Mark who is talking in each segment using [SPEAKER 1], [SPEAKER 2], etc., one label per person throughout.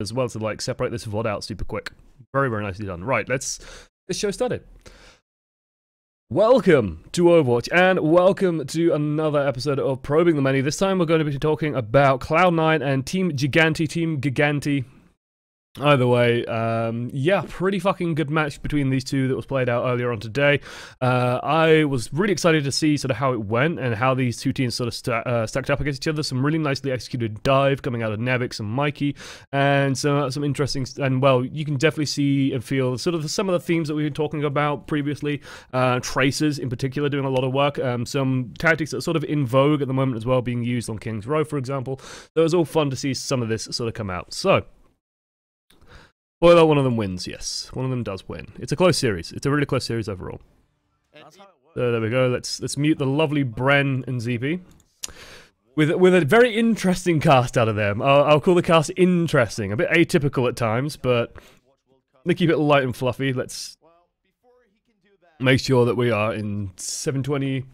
[SPEAKER 1] as well to like separate this VOD out super quick. Very, very nicely done. Right, let's this show started. Welcome to Overwatch and welcome to another episode of Probing the Many. This time we're going to be talking about Cloud9 and Team Gigantti, Team Gigantti, Either way, um, yeah, pretty fucking good match between these two that was played out earlier on today. Uh, I was really excited to see sort of how it went and how these two teams sort of st uh, stacked up against each other. Some really nicely executed dive coming out of Nevix and Mikey, and some some interesting and well, you can definitely see and feel sort of some of the themes that we were talking about previously. Uh, Tracers in particular doing a lot of work. Um, some tactics that are sort of in vogue at the moment as well, being used on Kings Row, for example. So it was all fun to see some of this sort of come out. So. Spoiler, one of them wins, yes. One of them does win. It's a close series. It's a really close series overall. So there we go. Let's let's mute the lovely Bren and ZP. With, with a very interesting cast out of them. I'll, I'll call the cast interesting. A bit atypical at times, but they keep it light and fluffy. Let's make sure that we are in 720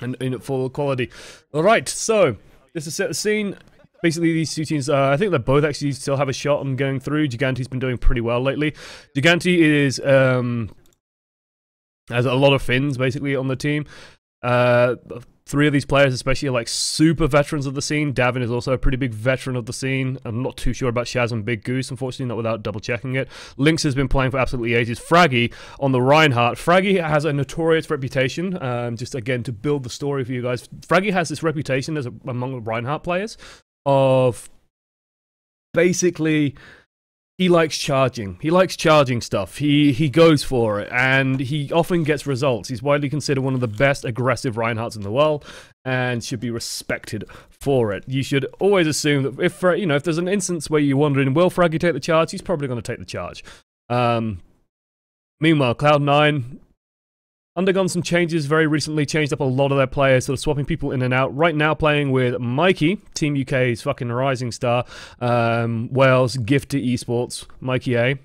[SPEAKER 1] and in full quality. Alright, so, this is set the scene basically these two teams, uh, I think they both actually still have a shot on going through. Gigantti's been doing pretty well lately. Gigantti is um, has a lot of Finns basically on the team. Uh, three of these players especially are like super veterans of the scene. Davin is also a pretty big veteran of the scene. I'm not too sure about Shaz and Big Goose, unfortunately, not without double checking it. Linkzr has been playing for absolutely ages. Fragi on the Reinhardt. Fragi has a notorious reputation, um, just again to build the story for you guys. Fragi has this reputation as a, among the Reinhardt players of basically he likes charging. He likes charging stuff. He he goes for it, and he often gets results. He's widely considered one of the best aggressive Reinhardts in the world, and should be respected for it. You should always assume that if you know if there's an instance where you're wondering will Fragi take the charge, he's probably going to take the charge. Um, meanwhile, Cloud Nine undergone some changes very recently, changed up a lot of their players, sort of swapping people in and out. Right now playing with Mikey, Team UK's fucking rising star, um, Wales, gift to esports, Mikey A.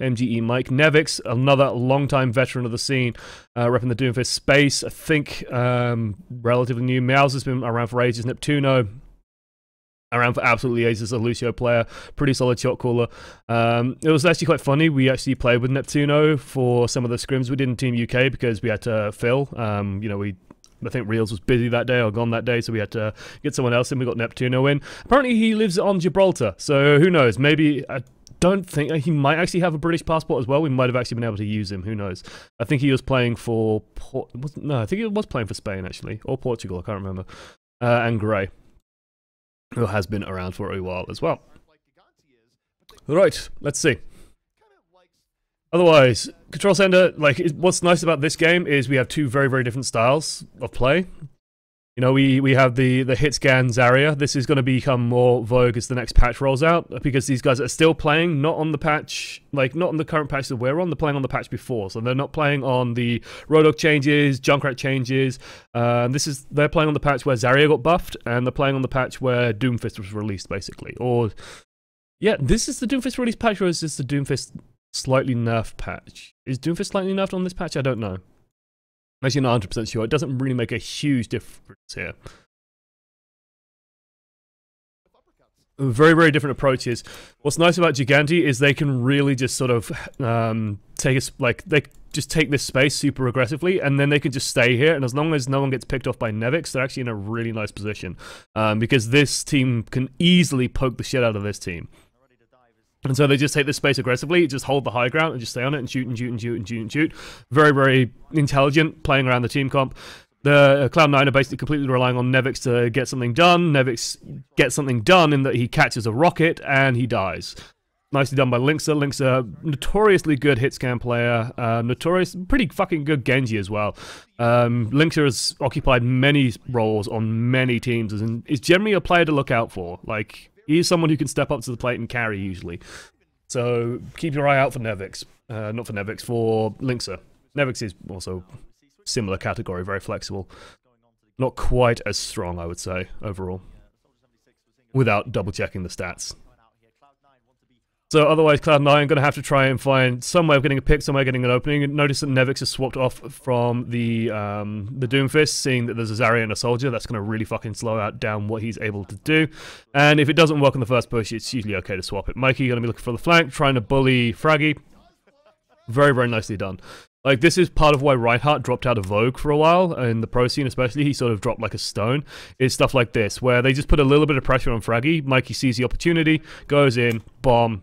[SPEAKER 1] MGE Mike Nevix, another long-time veteran of the scene, uh, repping the Doomfist space. I think um, relatively new. Meows has been around for ages. Neptuno, around for absolutely ages as a Lucio player, pretty solid shot caller. Um, it was actually quite funny. We actually played with Neptuno for some of the scrims we did in Team UK because we had to fill. Um, you know, we I think Reels was busy that day or gone that day, so we had to get someone else in. We got Neptuno in. Apparently, he lives on Gibraltar, so who knows? Maybe I don't think he might actually have a British passport as well. We might have actually been able to use him. Who knows? I think he was playing for Port. No, I think he was playing for Spain actually, or Portugal. I can't remember. Uh, and Gray who has been around for a while as well. Right, let's see. Otherwise, Control Center, like, what's nice about this game is we have two very, very different styles of play. You know, we, we have the, the hit scan Zarya. This is going to become more vogue as the next patch rolls out because these guys are still playing not on the patch, like not on the current patch that we're on. They're playing on the patch before, so they're not playing on the Roadhog changes, Junkrat changes. Uh, this is they're playing on the patch where Zarya got buffed, and they're playing on the patch where Doomfist was released, basically. Or yeah, this is the Doomfist release patch, or is this the Doomfist slightly nerfed patch? Is Doomfist slightly nerfed on this patch? I don't know. I'm actually not 100% sure. It doesn't really make a huge difference here. Very, very different approaches. What's nice about Gigantti is they can really just sort of um, take us like they just take this space super aggressively, and then they can just stay here. And as long as no one gets picked off by Nevix, they're actually in a really nice position um, because this team can easily poke the shit out of this team. And so they just take this space aggressively, just hold the high ground and just stay on it and shoot and shoot and shoot and shoot and shoot. Very, very intelligent playing around the team comp. The uh, Cloud9 are basically completely relying on Nevix to get something done. Nevix gets something done in that he catches a rocket and he dies. Nicely done by Linkzr. Linkzr, notoriously good hit scan player, uh, notorious, pretty fucking good Genji as well. Um, Linkzr has occupied many roles on many teams and is generally a player to look out for. Like, He's someone who can step up to the plate and carry usually. So keep your eye out for Nevix. Uh, not for Nevix, for Linkzr. Nevix is also similar category, very flexible. Not quite as strong, I would say, overall. Without double checking the stats. So otherwise, Cloud9 going to have to try and find some way of getting a pick, some way of getting an opening. Notice that Nevix has swapped off from the um, the Doomfist, seeing that there's a Zarya and a Soldier. That's going to really fucking slow out down what he's able to do. And if it doesn't work on the first push, it's usually okay to swap it. Mikey going to be looking for the flank, trying to bully Fragi. Very, very nicely done. Like, this is part of why Reinhardt dropped out of Vogue for a while, in the pro scene especially. He sort of dropped like a stone. Is stuff like this, where they just put a little bit of pressure on Fragi. Mikey sees the opportunity, goes in, bomb.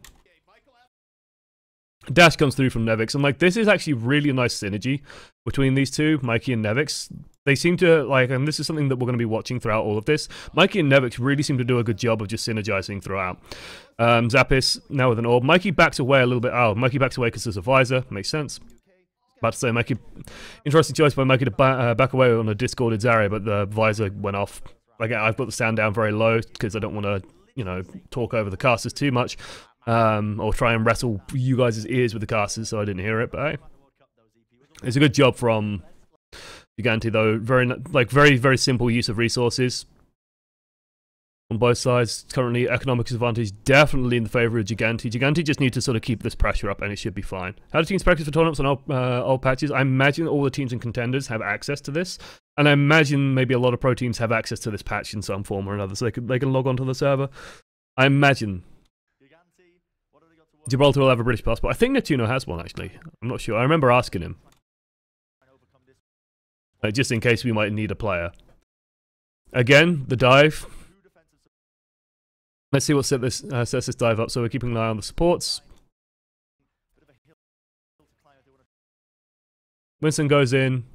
[SPEAKER 1] Dash comes through from Nevix, and like, this is actually really a nice synergy between these two, Mikey and Nevix. They seem to, like, and this is something that we're going to be watching throughout all of this. Mikey and Nevix really seem to do a good job of just synergizing throughout. Um, Zappis, now with an orb. Mikey backs away a little bit. Oh, Mikey backs away because there's a visor. Makes sense. About to say, Mikey, interesting choice by Mikey to ba uh, back away on a discorded Zarya, but the visor went off. Like I've got the sound down very low because I don't want to, you know, talk over the casters too much, um, or try and wrestle you guys' ears with the casters, so I didn't hear it. But hey, it's a good job from Gigantti though. Very like very very simple use of resources on both sides. Currently, economic advantage definitely in the favour of Gigantti. Gigantti just need to sort of keep this pressure up and it should be fine. How do teams practice for tournaments on old, uh, old patches? I imagine all the teams and contenders have access to this. And I imagine maybe a lot of pro teams have access to this patch in some form or another, so they can, they can log onto the server. I imagine. Gibraltar will have a British passport. I think Neptuno has one, actually. I'm not sure. I remember asking him. Uh, just in case we might need a player. Again, the dive. Let's see what set this, uh, sets this dive up. So we're keeping an eye on the supports. Winston goes in.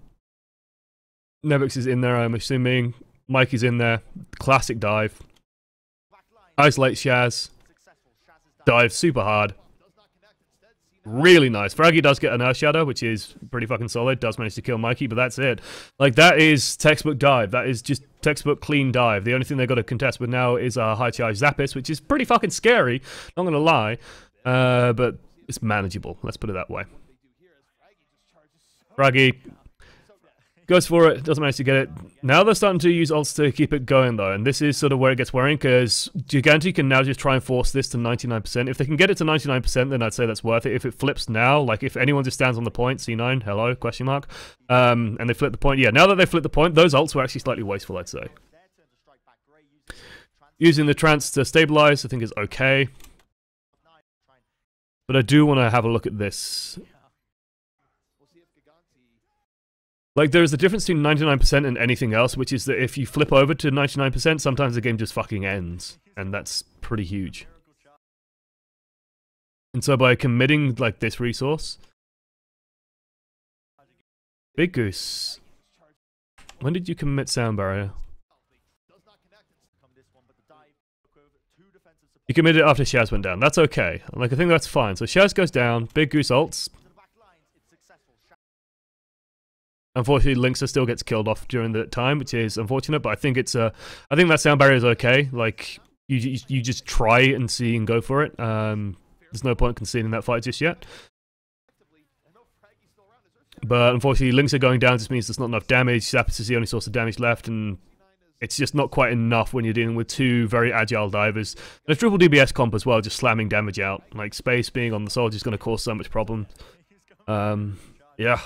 [SPEAKER 1] Nevix is in there, I'm assuming. Mikey's in there. Classic dive. Isolate Shaz. Dive super hard. Really nice. Fragi does get an Earthshatter, which is pretty fucking solid. Does manage to kill Mikey, but that's it. Like, that is textbook dive. That is just textbook clean dive. The only thing they've got to contest with now is a high charge Zappis, which is pretty fucking scary. Not gonna lie. Uh, but it's manageable. Let's put it that way. Fragi Goes for it, doesn't manage to get it. Now they're starting to use ults to keep it going though, and this is sort of where it gets worrying because Gigantti can now just try and force this to 99%. If they can get it to 99%, then I'd say that's worth it. If it flips now, like if anyone just stands on the point, C9, hello, question mark, um, and they flip the point, yeah, now that they flip the point, those ults were actually slightly wasteful, I'd say. Using the trance to stabilize, I think is okay. But I do want to have a look at this Like, there's a difference between 99% and anything else, which is that if you flip over to 99%, sometimes the game just fucking ends. And that's pretty huge. And so by committing, like, this resource... Big Goose. When did you commit Sound Barrier? You committed it after Shaz went down. That's okay. Like, I think that's fine. So Shaz goes down, Big Goose ults, Unfortunately, Linkzr still gets killed off during the time, which is unfortunate. But I think it's uh, I think that sound barrier is okay. Like you, you, just try and see and go for it. Um, there's no point conceding that fight just yet. But unfortunately, Linkzr going down just means there's not enough damage. Zappis is the only source of damage left, and it's just not quite enough when you're dealing with two very agile divers. And a triple DPS comp as well, just slamming damage out. Like, space being on the soldier is going to cause so much problem. Um, yeah.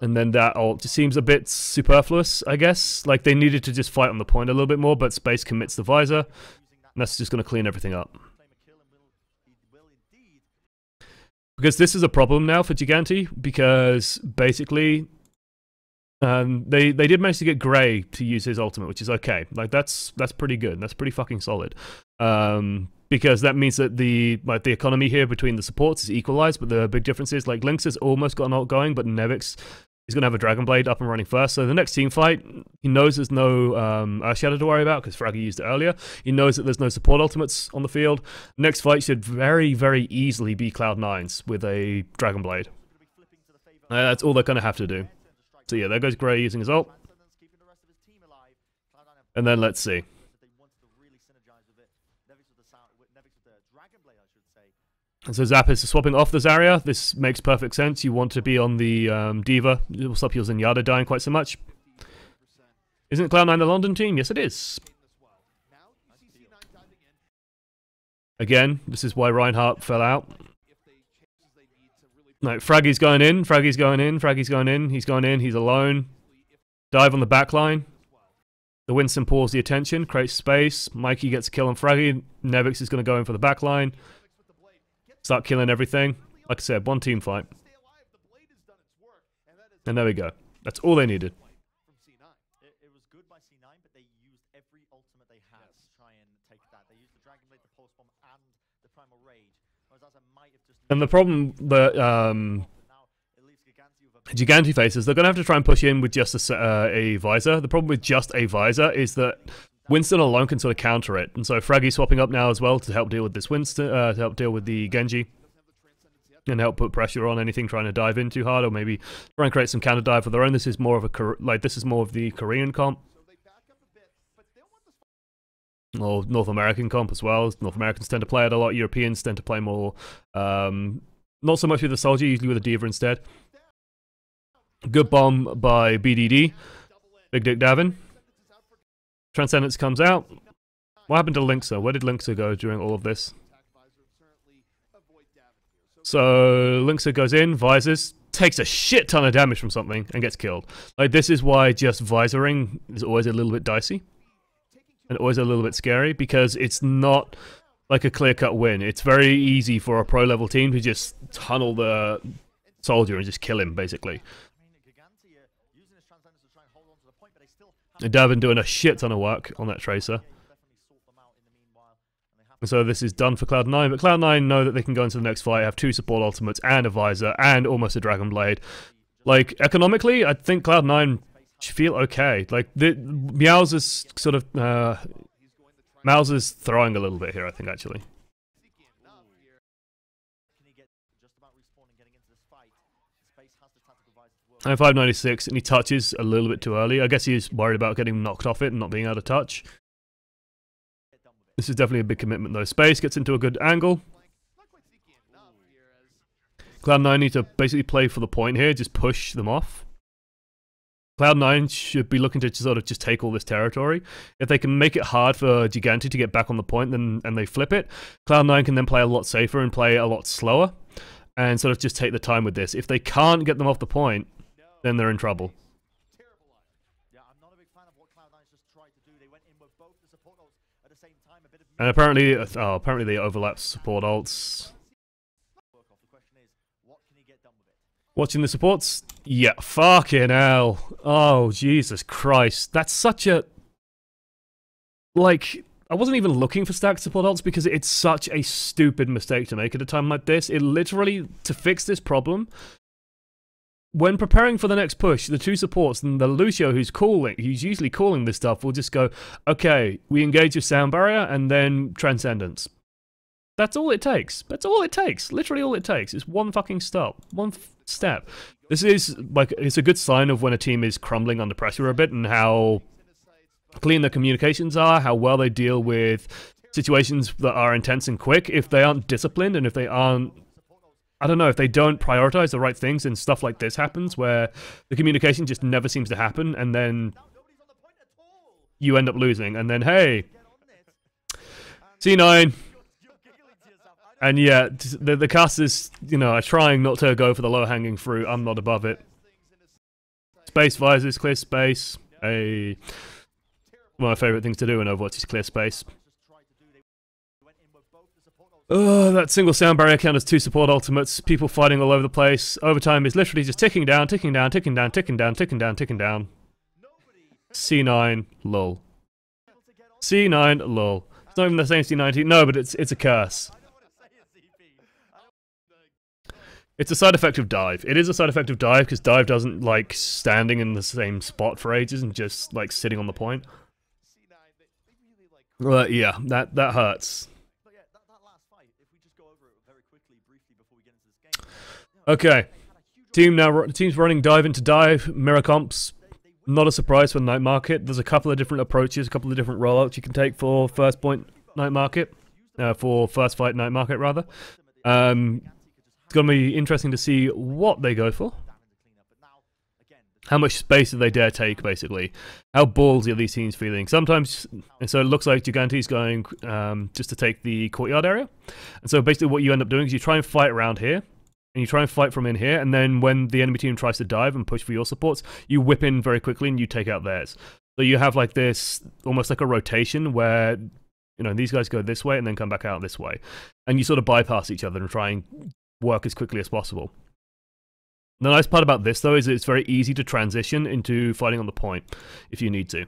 [SPEAKER 1] And then that just seems a bit superfluous, I guess. Like, they needed to just fight on the point a little bit more, but Space commits the visor. And that's just going to clean everything up. Because this is a problem now for Gigantti, because basically um, they they did manage to get Gray to use his ultimate, which is okay. Like that's that's pretty good. That's pretty fucking solid. Um, because that means that the like the economy here between the supports is equalized. But the big difference is like Linkzr has almost got an ult going, but Nevix He's going to have a Dragon Blade up and running first. So the next team fight, he knows there's no um, Shatter to worry about because Fragi used it earlier. He knows that there's no support ultimates on the field. Next fight should very, very easily be Cloud9's with a Dragon Blade. Uh, that's all they're going to have to do. So yeah, there goes Gray using his ult. And then let's see. And so Zappis is swapping off the Zarya. This makes perfect sense. You want to be on the um, D.Va. It will stop your Zenyatta dying quite so much. Isn't Cloud9 the London team? Yes, it is. Again, this is why Reinhardt fell out. No, Fragi's going in. Fragi's going in. Fragi's going in. He's going in. He's alone. Dive on the back line. The Winston pulls the attention, creates space. Mikey gets a kill on Fragi. Nevix is going to go in for the back line. Start killing everything. Like I said, one team fight. And there we go. That's all they needed.
[SPEAKER 2] It, it was good by C9, but they used every ultimate they had to try and the
[SPEAKER 1] problem that um, Gigantti faces, they're going to have to try and push in with just a, uh, a visor. The problem with just a visor is that Winston alone can sort of counter it. And so Fragi's swapping up now as well to help deal with this Winston, uh, to help deal with the Genji. And help put pressure on anything trying to dive in too hard, or maybe try and create some counter dive of their own. This is more of a like this is more of the Korean comp, or North American comp as well. North Americans tend to play it a lot. Europeans tend to play more, um, not so much with the soldier, usually with a D.Va instead. Good bomb by BDD. Big Dick Davin. Transcendence comes out. What happened to Linkzr? Where did Linkzr go during all of this? So Linkzr goes in, visors, takes a shit ton of damage from something, and gets killed. Like this is why just visoring is always a little bit dicey. And always a little bit scary because it's not like a clear-cut win. It's very easy for a pro level team to just tunnel the soldier and just kill him, basically.
[SPEAKER 2] I mean, Gigantti uh, using his Transcendence to try and hold on to the point, but they
[SPEAKER 1] Davin doing a shit ton of work on that tracer.
[SPEAKER 2] And
[SPEAKER 1] so this is done for Cloud9, but Cloud9 know that they can go into the next fight, have two support ultimates and a visor and almost a Dragon Blade. Like, economically, I think Cloud9 feel okay. Like, the, Meow's is sort of, uh, is throwing a little bit here, I think, actually.
[SPEAKER 2] Can he get just about respawn and getting into this fight? Space has the tactical visor to work.
[SPEAKER 1] And 596, and he touches a little bit too early. I guess he's worried about getting knocked off it and not being able to touch. This is definitely a big commitment, though. Space gets into a good angle. Cloud9 need to basically play for the point here, just push them off. Cloud9 should be looking to sort of just take all this territory. If they can make it hard for Gigantti to get back on the point then and they flip it, Cloud9 can then play a lot safer and play a lot slower and sort of just take the time with this. If they can't get them off the point, then they're in trouble.
[SPEAKER 2] Yeah, I'm not a big fan of what Cloud9's just tried to do. They went in with both the support ults at the same time. A bit of
[SPEAKER 1] And apparently, uh, oh, apparently they overlap support ults.
[SPEAKER 2] The question is, what can he get done with it?
[SPEAKER 1] Watching the supports? Yeah, fucking hell. Oh, Jesus Christ. That's such a. Like, I wasn't even looking for stacked support ults because it's such a stupid mistake to make at a time like this. It literally, to fix this problem, when preparing for the next push, the two supports and the Lucio who's calling, who's usually calling this stuff, will just go, okay, we engage with sound barrier and then transcendence. That's all it takes. That's all it takes. Literally all it takes. It's one fucking stop. One step. This is like it's a good sign of when a team is crumbling under pressure a bit and how clean their communications are, how well they deal with situations that are intense and quick. If they aren't disciplined and if they aren't I don't know, if they don't prioritize the right things and stuff like this happens where the communication just never seems to happen and then you end up losing and then hey,
[SPEAKER 2] Get on it.
[SPEAKER 1] C9
[SPEAKER 2] You're giggling to yourself. I don't
[SPEAKER 1] And yeah, the the casters, you know, are trying not to go for the low hanging fruit. I'm not above it. Space visors, clear space. A one of my favorite things to do in Overwatch is clear space.
[SPEAKER 2] just tried to do. They went in with both the support ults.
[SPEAKER 1] Oh, that single sound barrier counters two support ultimates. People fighting all over the place. Overtime is literally just ticking down, ticking down, ticking down, ticking down, ticking down, ticking down. C9 lol. C9 lol. It's not even the same C19. No, but it's it's a curse. It's a side effect of dive. It is a side effect of dive because dive doesn't like standing in the same spot for ages and just like sitting on the point. But yeah, that that hurts.
[SPEAKER 2] But yeah, that, that last fight, if we just go over it very quickly, briefly, before we get into this game. you know,
[SPEAKER 1] Okay, team now team's running dive into dive mirror comps. Not a surprise for night market. There's a couple of different approaches, a couple of different rollouts you can take for first point night market, uh, for first fight night market rather. Um, it's gonna be interesting to see what they go for. How much space do they dare take, basically? How ballsy are these teams feeling? Sometimes, and so it looks like Gigantti's going um, just to take the courtyard area. And so basically what you end up doing is you try and fight around here, and you try and fight from in here, and then when the enemy team tries to dive and push for your supports, you whip in very quickly and you take out theirs. So you have like this, almost like a rotation where, you know, these guys go this way and then come back out this way. And you sort of bypass each other and try and work as quickly as possible. The nice part about this, though, is it's very easy to transition into fighting on the point if you need to.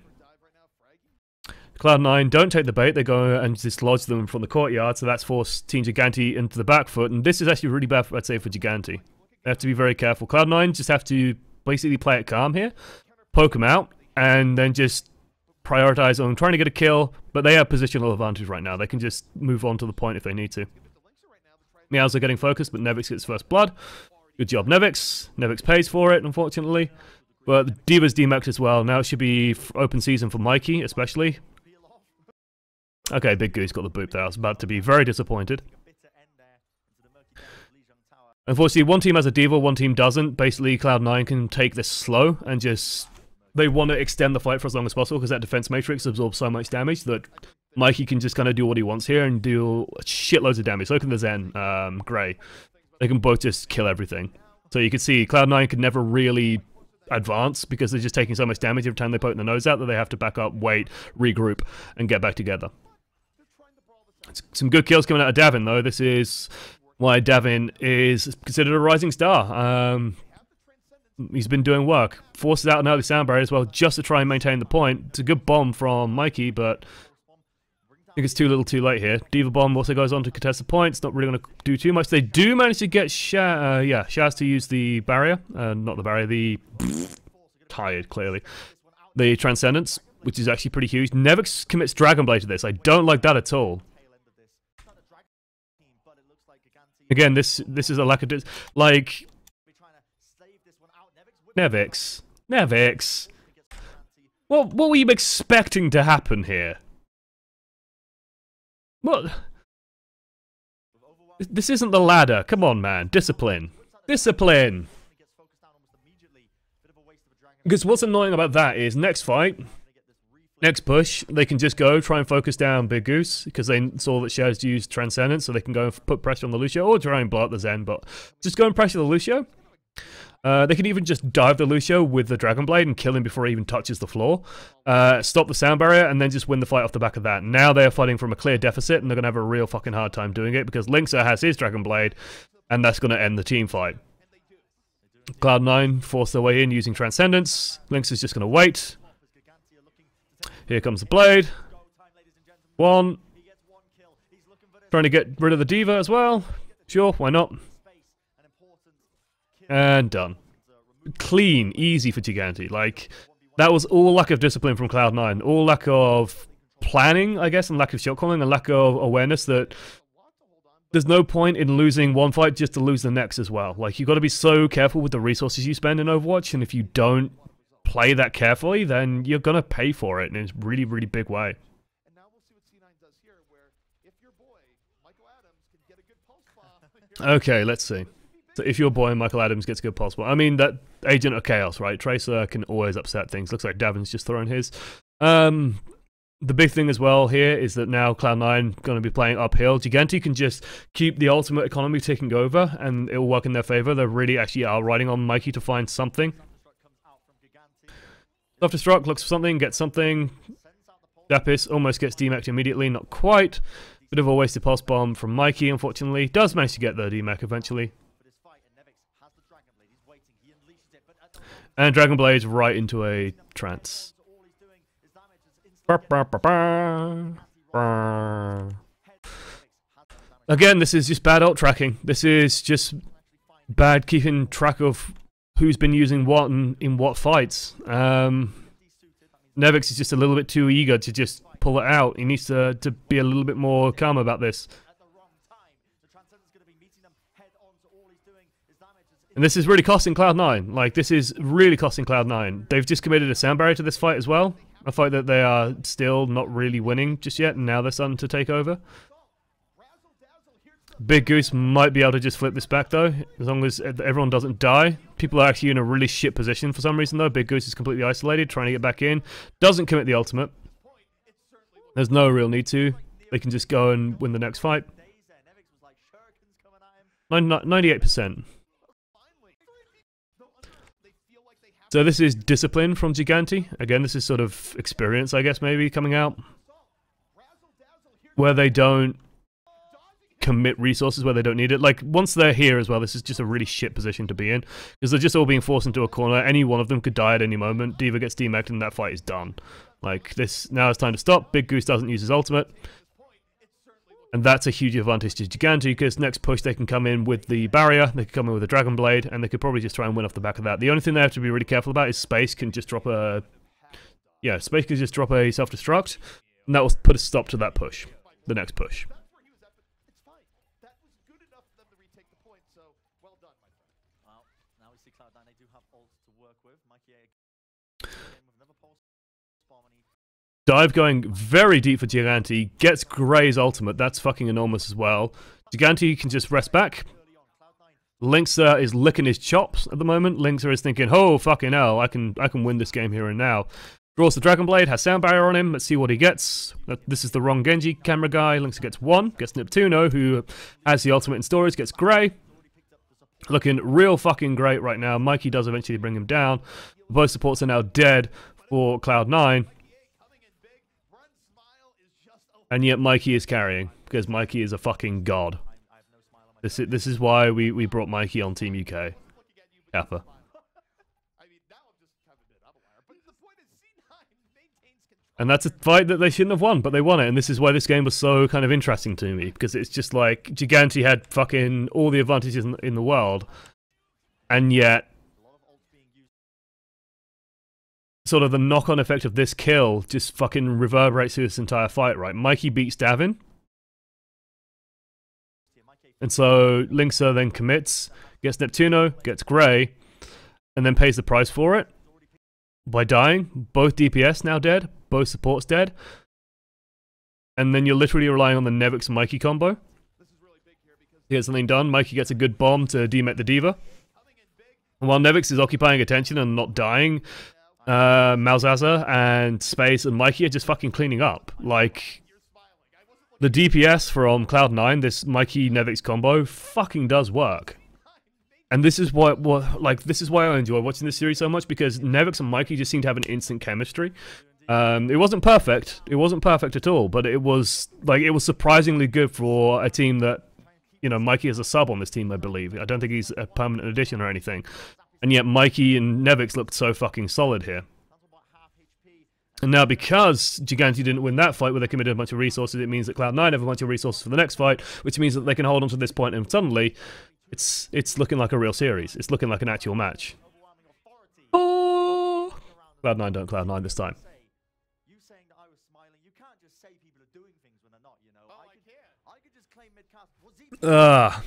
[SPEAKER 1] Cloud9 don't take the bait, they go and dislodge them from the courtyard, so that's forced Team Gigantti into the back foot, and this is actually really bad, I'd say, for Gigantti. They have to be very careful. Cloud9 just have to basically play it calm here, poke them out, and then just prioritize on trying to get a kill, but they have positional advantage right now. They can just move on to the point if they need to. Meows are getting focused, but Nevix gets first blood. Good job, Nevix. Nevix pays for it, unfortunately. But D.Va's demaxed as well. Now it should be open season for Mikey, especially. Okay, Big Goose got the boot there. I was about to be very disappointed. Unfortunately, one team has a D.Va, one team doesn't. Basically, Cloud9 can take this slow and just... They want to extend the fight for as long as possible because that defense matrix absorbs so much damage that Mikey can just kind of do what he wants here and do shitloads of damage. So can the Zen, um, Gray. They can both just kill everything. So you can see Cloud9 could never really advance because they're just taking so much damage every time they poke their nose out that they have to back up, wait, regroup, and get back together. Some good kills coming out of Davin, though. This is why Davin is considered a rising star. Um, he's been doing work. Forces out an early sound barrier as well, just to try and maintain the point. It's a good bomb from Mikey, but I think it's too little too late here. D.Va Bomb also goes on to contest the points. Not really going to do too much. They do manage to get Sha uh, yeah, Shaz to use the barrier. Uh, not the barrier, the... tired, clearly. The Transcendence, which is actually pretty huge. Nevix commits Dragon Blade to this. I don't like that at all. Again, this this is a lack of like Nevix, Nevix. What what were you expecting to happen here? What? This isn't the ladder. Come on, man. Discipline. Discipline. Because what's annoying about that is next fight, Next push, they can just go try and focus down Big Goose because they saw that Shaz used Transcendence, so they can go and put pressure on the Lucio or try and blow up the Zen, but just go and pressure the Lucio. Uh, they can even just dive the Lucio with the Dragon Blade and kill him before he even touches the floor. Uh, stop the sound barrier and then just win the fight off the back of that. Now they're fighting from a clear deficit and they're going to have a real fucking hard time doing it because Linkzr has his Dragon Blade and that's going to end the team fight. Cloud9 force their way in using Transcendence. Linkzr is just going to wait. Here comes the blade. One. Trying to get rid of the D.Va as well. Sure, why not? And done. Clean, easy for Gigantti. Like, that was all lack of discipline from Cloud9. All lack of planning, I guess, and lack of shot calling, and lack of awareness that there's no point in losing one fight just to lose the next as well. Like, you've got to be so careful with the resources you spend in Overwatch, and if you don't play that carefully, then you're going to pay for it in a really, really big way. Okay, let's see. So if your boy Michael Adams gets a good pulse, I mean that Agent of Chaos, right? Tracer can always upset things. Looks like Davin's just throwing his. Um, the big thing as well here is that now Cloud9 going to be playing uphill. Gigantti can just keep the ultimate economy taking over, and it will work in their favor. They're really actually are riding on Mikey to find something. Self-destruct, looks for something, gets something. Zappis almost gets demacked immediately, not quite. Bit of a wasted pulse bomb from Mikey, unfortunately. Does manage to get the demac eventually. And Dragon Blade's right into a trance. Again, this is just bad alt tracking. This is just bad keeping track of who's been using what and in what fights. Um, Nevix is just a little bit too eager to just pull it out. He needs to, to be a little bit more calm about this. And this is really costing Cloud9. Like, this is really costing Cloud9. They've just committed a sound barrier to this fight as well. A fight that they are still not really winning just yet, and now they're starting to take over. Big Goose might be able to just flip this back though, as long as everyone doesn't die. People are actually in a really shit position for some reason though. Big Goose is completely isolated, trying to get back in. Doesn't commit the ultimate. There's no real need to. They can just go and win the next fight. 98%. So this is discipline from Gigantti. Again, this is sort of experience, I guess, maybe, coming out. Where they don't commit resources where they don't need it. Like, once they're here as well, this is just a really shit position to be in. Because they're just all being forced into a corner. Any one of them could die at any moment. D.Va gets demected and that fight is done. Like, this, now it's time to stop. Big Goose doesn't use his ultimate. And that's a huge advantage to Gigantti, because next push they can come in with the barrier, they can come in with a Dragon Blade, and they could probably just try and win off the back of that. The only thing they have to be really careful about is Space can just drop a... Yeah, Space can just drop a self-destruct, and that will put a stop to that push, the next push. Dive going very deep for Gigantti, gets Gray's ultimate, that's fucking enormous as well. Gigantti can just rest back. Linkzr is licking his chops at the moment. Linkzr is thinking, oh fucking hell, I can I can win this game here and now. Draws the Dragon Blade, has Sound Barrier on him, let's see what he gets. Uh, this is the wrong Genji camera guy, Linkzr gets one, gets Neptuno, who has the ultimate in storage, gets Gray. Looking real fucking great right now. Mikey does eventually bring him down. Both supports are now dead for Cloud9. And yet Mikey is carrying, because Mikey is a fucking god. This is, this is why we, we brought Mikey on Team UK. Kappa. And that's a fight that they shouldn't have won, but they won it, and this is why this game was so kind of interesting to me, because it's just like, Gigantti had fucking all the advantages in, in the world, and yet sort of the knock-on effect of this kill just fucking reverberates through this entire fight, right? Mikey beats Davin. And so Linkzr then commits, gets Neptuno, gets Gray, and then pays the price for it by dying. Both DPS now dead, both supports dead. And then you're literally relying on the Nevix Mikey combo. He gets something done, Mikey gets a good bomb to demec the D.Va. And while Nevix is occupying attention and not dying, uh, Malzahzar and Space and Mikey are just fucking cleaning up. Like, the DPS from Cloud9, this Mikey Nevix combo, fucking does work. And this is what, what, like, this is why I enjoy watching this series so much because Nevix and Mikey just seem to have an instant chemistry. Um, it wasn't perfect. It wasn't perfect at all, but it was like it was surprisingly good for a team that, you know, Mikey is a sub on this team, I believe. I don't think he's a permanent addition or anything. And yet Mikey and Nevix looked so fucking solid here. And now because Gigantti didn't win that fight where they committed a bunch of resources, it means that Cloud9 have a bunch of resources for the next fight, which means that they can hold on to this point and suddenly it's it's looking like a real series. It's looking like an actual match. Oh! Cloud9 don't Cloud9 this time. Ugh.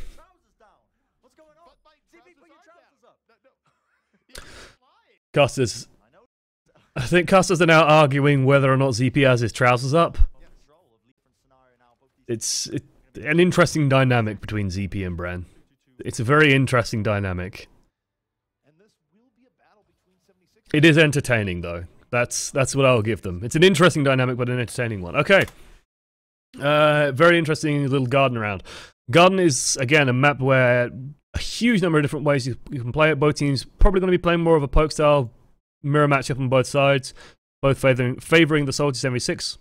[SPEAKER 1] Custards. I think Custards are now arguing whether or not ZP has his trousers up. It's it, an interesting dynamic between ZP and Bren. It's a very interesting dynamic. It is entertaining though. That's that's what I'll give them. It's an interesting dynamic, but an entertaining one. Okay. Uh, very interesting little garden around. Garden is again a map where a huge number of different ways you, you can play it. Both teams probably going to be playing more of a poke style mirror matchup on both sides, both favoring, favoring the Soldier 76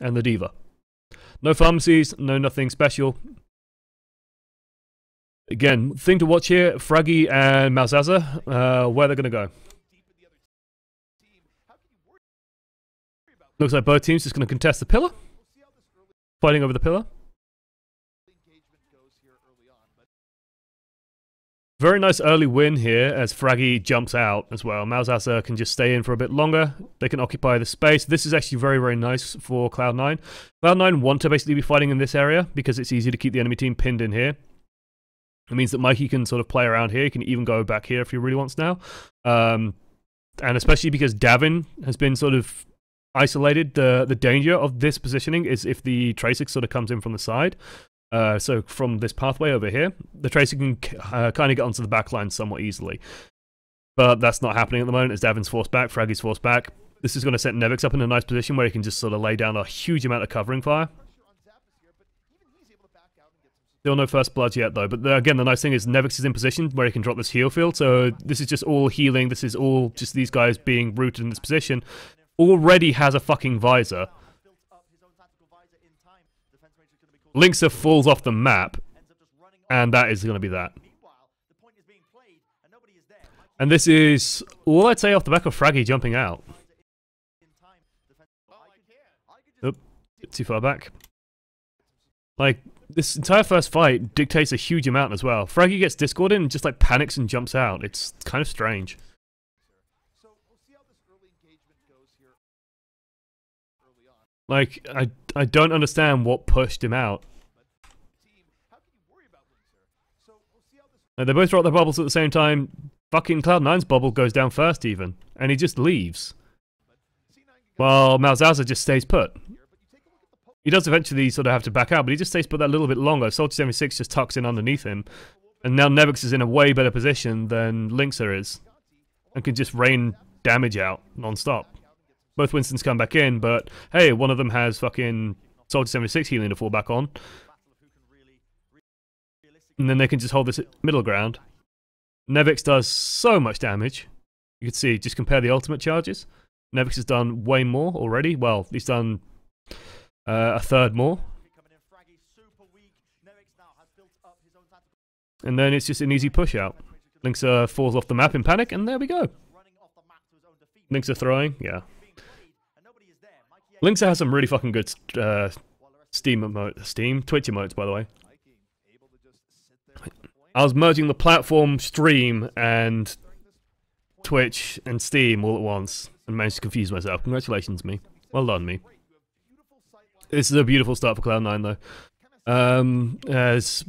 [SPEAKER 1] and the D.Va. No Pharmercies, no nothing special. Again, thing to watch here, Fragi and Malzahzar, uh, where they're going to go. Looks like both teams just going to contest the pillar. Fighting over the pillar. Very nice early win here as Fragi jumps out as well. Malzahzar can just stay in for a bit longer. They can occupy the space. This is actually very, very nice for Cloud9. Cloud9 want to basically be fighting in this area because it's easy to keep the enemy team pinned in here. It means that Mikey can sort of play around here. He can even go back here if he really wants now. Um, and especially because Davin has been sort of isolated, the, the danger of this positioning is if the Tracer sort of comes in from the side. Uh, so from this pathway over here, the Tracer can uh, kind of get onto the back line somewhat easily. But that's not happening at the moment as Davin's forced back, Fragi's forced back. This is going to set Nevix up in a nice position where he can just sort of lay down a huge amount of covering fire. Still no first blood yet though, but the, again the nice thing is Nevix is in position where he can drop this heal field, so this is just all healing, this is all just these guys being rooted in this position. Already has a fucking visor. Linkzr falls off the map, and that is going to be that. And this is all I'd say off the back of Fragi jumping out. Oop, too far back. Like, this entire first fight dictates a huge amount as well. Fragi gets discorded and just like panics and jumps out. It's kind of strange. Like, I, I don't understand what pushed him out. they both drop their bubbles at the same time. Fucking Cloud9's bubble goes down first even. And he just leaves. While Malzahzar just stays put. He does eventually sort of have to back out, but he just stays put that little bit longer. Soldier 76 just tucks in underneath him. And now Nevix is in a way better position than Linkzr is. And can just rain damage out non-stop both Winstons come back in, but hey, one of them has fucking Soldier 76 healing to fall back on. And then they can just hold this middle ground. Nevix does so much damage. You can see, just compare the ultimate charges. Nevix has done way more already. Well, he's done uh, a third more. And then it's just an easy push out. Linkzr falls off the map in panic, and there we go. Linkzr throwing, yeah. Linkzr has some really fucking good uh, Steam emote, Steam Twitch emotes, by the way. I was merging the platform, stream, and Twitch and Steam all at once, and managed to confuse myself. Congratulations, me. Well done, me. This is a beautiful start for Cloud9, though. Um, as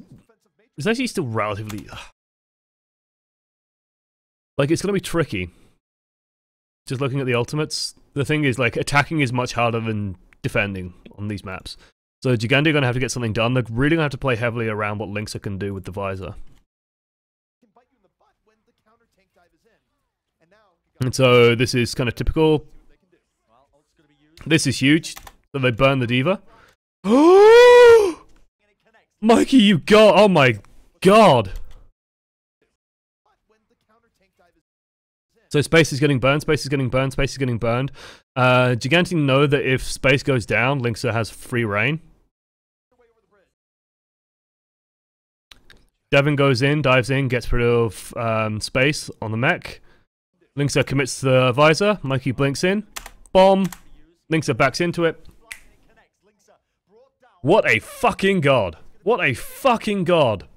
[SPEAKER 1] it's actually still relatively like it's gonna be tricky. Just looking at the ultimates, the thing is, like, attacking is much harder than defending on these maps. So Gigantti are going to have to get something done. They're really going to have to play heavily around what Linkzr can do with the visor. And so this is kind of typical. This is huge. So they burn the D.Va. Mikey, you got... Oh my god. So space is getting burned, space is getting burned, space is getting burned. Uh, Gigantti know that if space goes down, Linkzr has free reign. Davin goes in, dives in, gets rid of um, space on the mech. Linkzr commits the visor. Mikey blinks in. Bomb. Linkzr backs into it. What a fucking god. What a fucking god.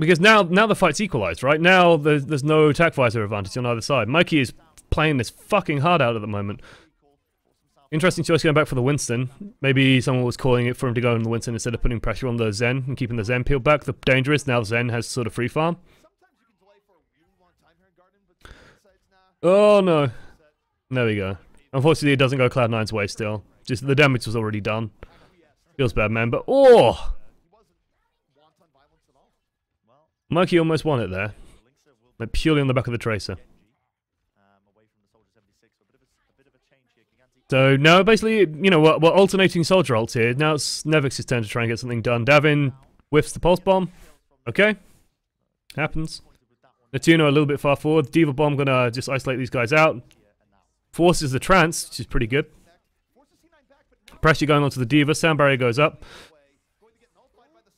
[SPEAKER 1] Because now, now the fight's equalized, right? Now there's, there's no attack visor advantage on either side. Mikey is playing this fucking hard out at the moment. Interesting choice going back for the Winston. Maybe someone was calling it for him to go on the Winston instead of putting pressure on the Zen and keeping the Zen peeled back. The danger is now Zen has sort of free farm. Oh no. There we go. Unfortunately, it doesn't go Cloud9's way still. Just the damage was already done. Feels bad, man. But oh, Mikey almost won it there. Like purely on the back of the tracer. So now basically, you know, we're, we're alternating soldier ults here. Now it's Nevix's turn to try and get something done. Davin whiffs the pulse bomb. Okay. Happens. Neptuno a little bit far forward. D.Va bomb gonna just isolate these guys out. Forces the trance, which is pretty good. Pressure going onto the D.Va. Sound barrier goes up.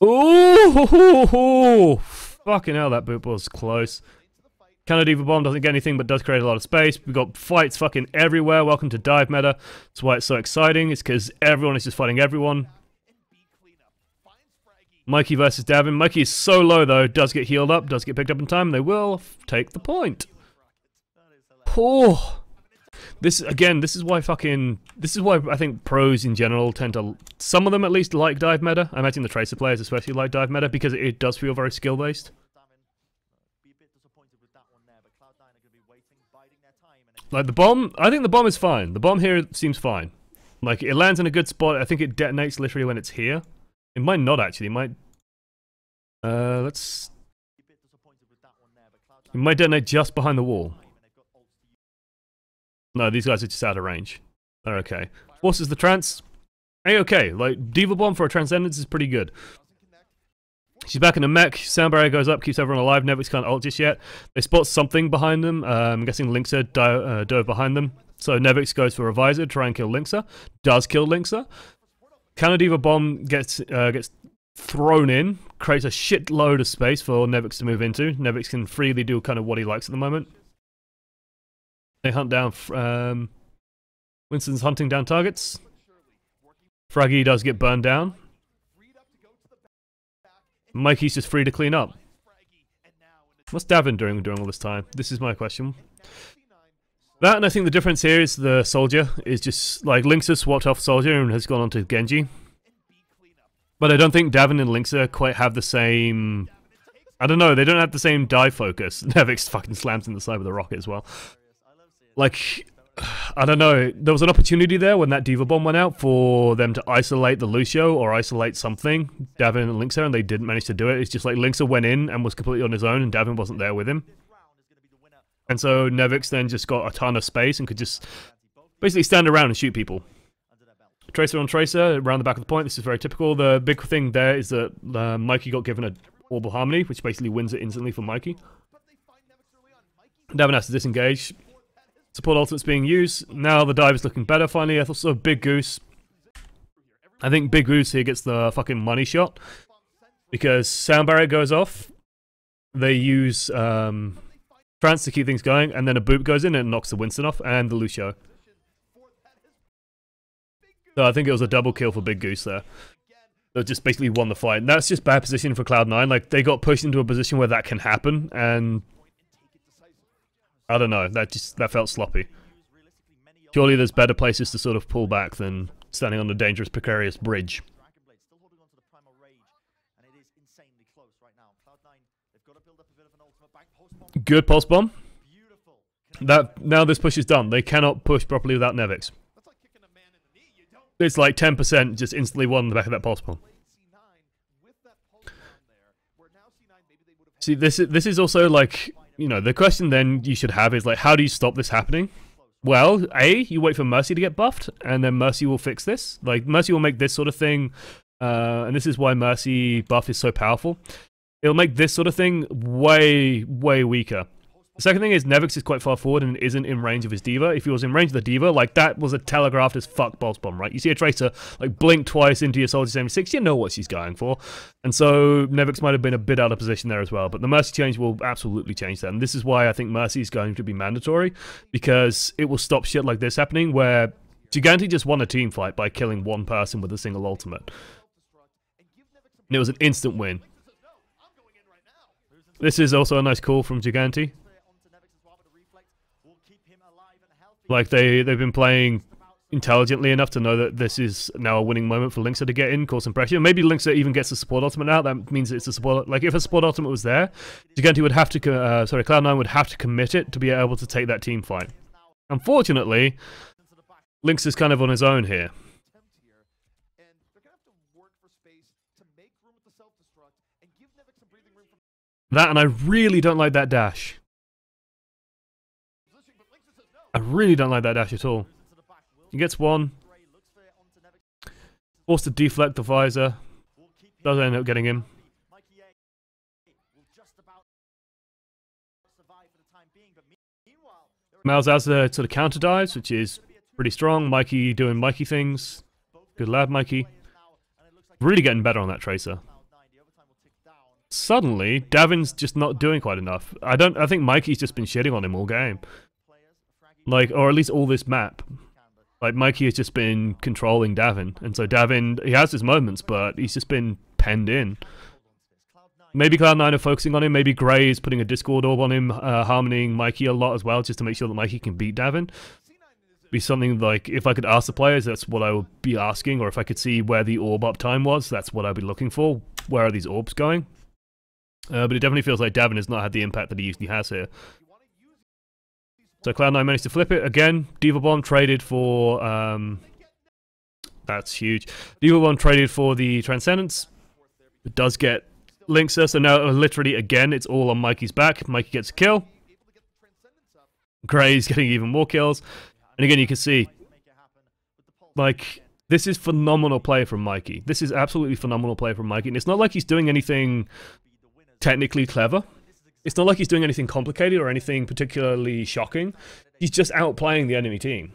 [SPEAKER 1] Ooh! Fucking hell, that boot was close. D.Va Bomb doesn't get anything but does create a lot of space. We've got fights fucking everywhere. Welcome to Dive Meta. That's why it's so exciting. It's because everyone is just fighting everyone. Mikey versus Davin. Mikey is so low though. Does get healed up. Does get picked up in time. They will take the point. Poor. This again. This is why fucking. This is why I think pros in general tend to. Some of them at least like dive meta. I imagine the tracer players especially like dive meta because it does feel very skill based. Like the bomb, I think the bomb is fine. The bomb here seems fine. Like, it lands in a good spot. I think it detonates literally when it's here. It might not actually. It might... Uh, let's... It might detonate just behind the wall.
[SPEAKER 2] and they've got ults to use.
[SPEAKER 1] No, these guys are just out of range. They're okay. Forces the trance. A-okay. Like, D.Va Bomb for a Transcendence is pretty good. She's back in the mech. Sound barrier goes up, keeps everyone alive. Nevix can't ult just yet. They spot something behind them. Uh, I'm guessing Linkzr di- uh, dove behind them. So Nevix goes for a visor try and kill Linkzr. Does kill Linkzr. Canadiva bomb gets uh, gets thrown in, creates a shitload of space for Nevix to move into. Nevix can freely do kind of what he likes at the moment. They hunt down. Um, Winston's hunting down targets. Fragi does get burned down. Mikey's just free to clean up. What's Davin doing during all this time? This is my question. That and I think the difference here is the soldier is just like Lynx has swapped off soldier and has gone on to Genji. But I don't think Davin and Linkzr quite have the same. I don't know. They don't have the same dive focus. Nevix fucking slams in the side with a rocket as well. Like, I don't know. There was an opportunity there when that D.Va Bomb went out for them to isolate the Lucio or isolate something, Davin and Linkzr, and they didn't manage to do it. It's just like Linkzr went in and was completely on his own, and Davin wasn't there with him. And so Nevix then just got a ton of space and could just basically stand around and shoot people. Tracer on Tracer around the back of the point. This is very typical. The big thing there is that uh, Mikey got given a Orb of Harmony, which basically wins it instantly for Mikey. Davin has to disengage. Support ultimate's being used. Now the dive is looking better finally. I thought so. Big Goose. I think Big Goose here gets the fucking money shot. Because sound barrier goes off. They use um, trance to keep things going, and then a boop goes in and knocks the Winston off and the Lucio. So I think it was a double kill for Big Goose there. They just basically won the fight. And that's just bad position for Cloud9. Like, they got pushed into a position where that can happen, and I don't know. That just that felt sloppy. Surely there's better places to sort of pull back than standing on a dangerous, precarious bridge.
[SPEAKER 2] Dragon Blade still holding on to the primal rage, and it is insanely close right now. Cloud9, they've got to build up a bit of an ultimate back post bomb.
[SPEAKER 1] Good pulse bomb. That now this push is done. They cannot push properly without Nevix. It's like 10% just instantly won the back of that pulse bomb. See, this is this is also like you know the question then you should have is like how do you stop this happening? Well, a you wait for Mercy to get buffed, and then Mercy will fix this. Like Mercy will make this sort of thing, uh, and this is why Mercy buff is so powerful. It'll make this sort of thing way way weaker. The second thing is Nevix is quite far forward and isn't in range of his D.Va. If he was in range of the D.Va, like that was a telegraphed as fuck boss bomb, right? You see a tracer like blink twice into your soldier 76, you know what she's going for. And so Nevix might have been a bit out of position there as well. But the Mercy change will absolutely change that. And this is why I think Mercy is going to be mandatory, because it will stop shit like this happening where Gigantti just won a team fight by killing one person with a single ultimate. And it was an instant win. This is also a nice call from Gigantti. Like they they've been playing intelligently enough to know that this is now a winning moment for Linkzr to get in, cause some pressure. Maybe Linkzr even gets a support ultimate out. That means it's a support. Like if a support ultimate was there, Gigantti would have to. Uh, sorry, Cloud9 would have to commit it to be able to take that team fight. Unfortunately, Lynx is kind of on his own here. That and I really don't like that dash. I really don't like that dash at all. He gets one. Forced to deflect the visor. Does end up getting him. Miles has the sort of counter dives, which is pretty strong. Mikey doing Mikey things. Good lad, Mikey. Really getting better on that tracer. Suddenly, Davin's just not doing quite enough. I don't. I think Mikey's just been shitting on him all game. Like, or at least all this map. Like, Mikey has just been controlling Davin. And so Davin, he has his moments, but he's just been penned in. Maybe Cloud9 are focusing on him. Maybe Gray is putting a Discord orb on him, uh, harmoning Mikey a lot as well, just to make sure that Mikey can beat Davin. Be something like, if I could ask the players, that's what I would be asking. Or if I could see where the orb uptime was, that's what I'd be looking for. Where are these orbs going? Uh, but it definitely feels like Davin has not had the impact that he usually has here. So Cloud9 managed to flip it again. D.Va Bomb traded for um, That's huge. D.Va Bomb traded for the Transcendence. It does get Linkzr, so now uh, literally again it's all on Mikey's back. Mikey gets a kill. Gray's getting even more kills. And again you can see like this is phenomenal play from Mikey. This is absolutely phenomenal play from Mikey. And it's not like he's doing anything technically clever. It's not like he's doing anything complicated or anything particularly shocking. He's just outplaying the enemy team.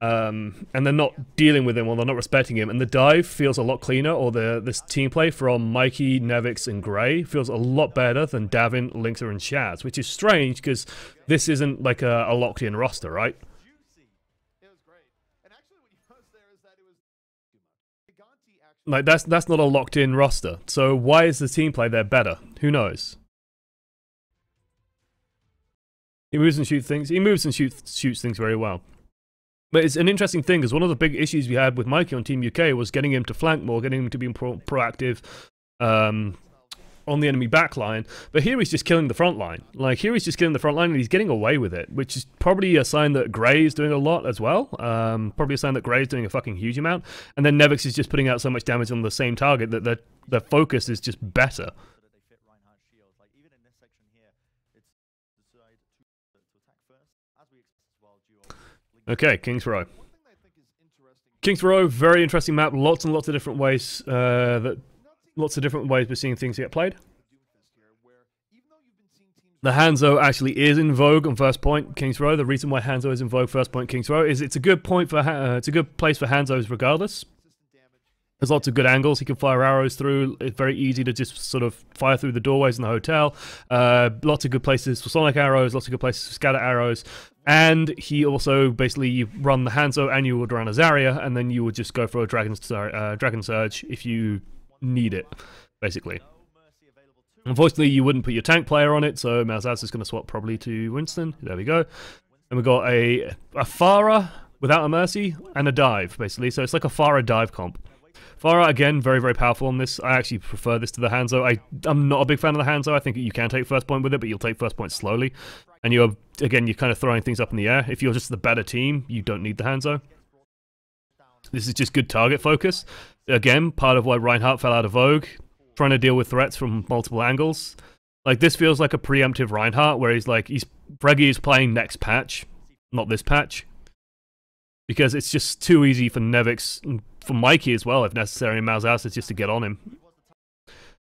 [SPEAKER 1] Um, and they're not dealing with him or they're not respecting him. And the dive feels a lot cleaner, or the this team play from Mikey, Nevix, and Gray feels a lot better than Davin, Linkzr, and Shaz, which is strange because this isn't like a, a locked in roster, right? Like that's that's not a locked in roster. So why is the team play there better? Who knows? He moves and shoots things. He moves and shoots shoots things very well. But it's an interesting thing because one of the big issues we had with Mikey on Team UK was getting him to flank more, getting him to be pro proactive, um, on the enemy backline, but here he's just killing the front line. Like, here he's just killing the front line and he's getting away with it, which is probably a sign that Gray is doing a lot as well. Um, probably a sign that Gray is doing a fucking huge amount. And then Nevix is just putting out so much damage on the same target that the, the focus is just better. Okay, King's Row. King's Row, very interesting map. Lots and lots of different ways uh, that lots of different ways we're seeing things get played. The Hanzo actually is in vogue on first point Kings Row. The reason why Hanzo is in vogue first point Kings Row is it's a good point for uh, it's a good place for Hanzos regardless. There's lots of good angles. He can fire arrows through. It's very easy to just sort of fire through the doorways in the hotel. Uh, lots of good places for sonic arrows. Lots of good places for scatter arrows. And he also basically you run the Hanzo and you would run a Zarya, and then you would just go for a Dragon, uh, Dragon Surge if you need it, basically. Unfortunately, you wouldn't put your tank player on it, so Malzahs is going to swap probably to Winston. There we go. And we've got a, a Pharah without a Mercy and a dive, basically. So it's like a Pharah dive comp. Pharah, again, very, very powerful on this. I actually prefer this to the Hanzo. I, I'm not a big fan of the Hanzo. I think you can take first point with it, but you'll take first point slowly. And you're, again, you're kind of throwing things up in the air. If you're just the better team, you don't need the Hanzo. This is just good target focus. Again, part of why Reinhardt fell out of vogue, trying to deal with threats from multiple angles. Like, this feels like a preemptive Reinhardt, where he's like, he's Fragi is playing next patch, not this patch. Because it's just too easy for Nevix, for Mikey as well, if necessary, and Malzahs just to get on him.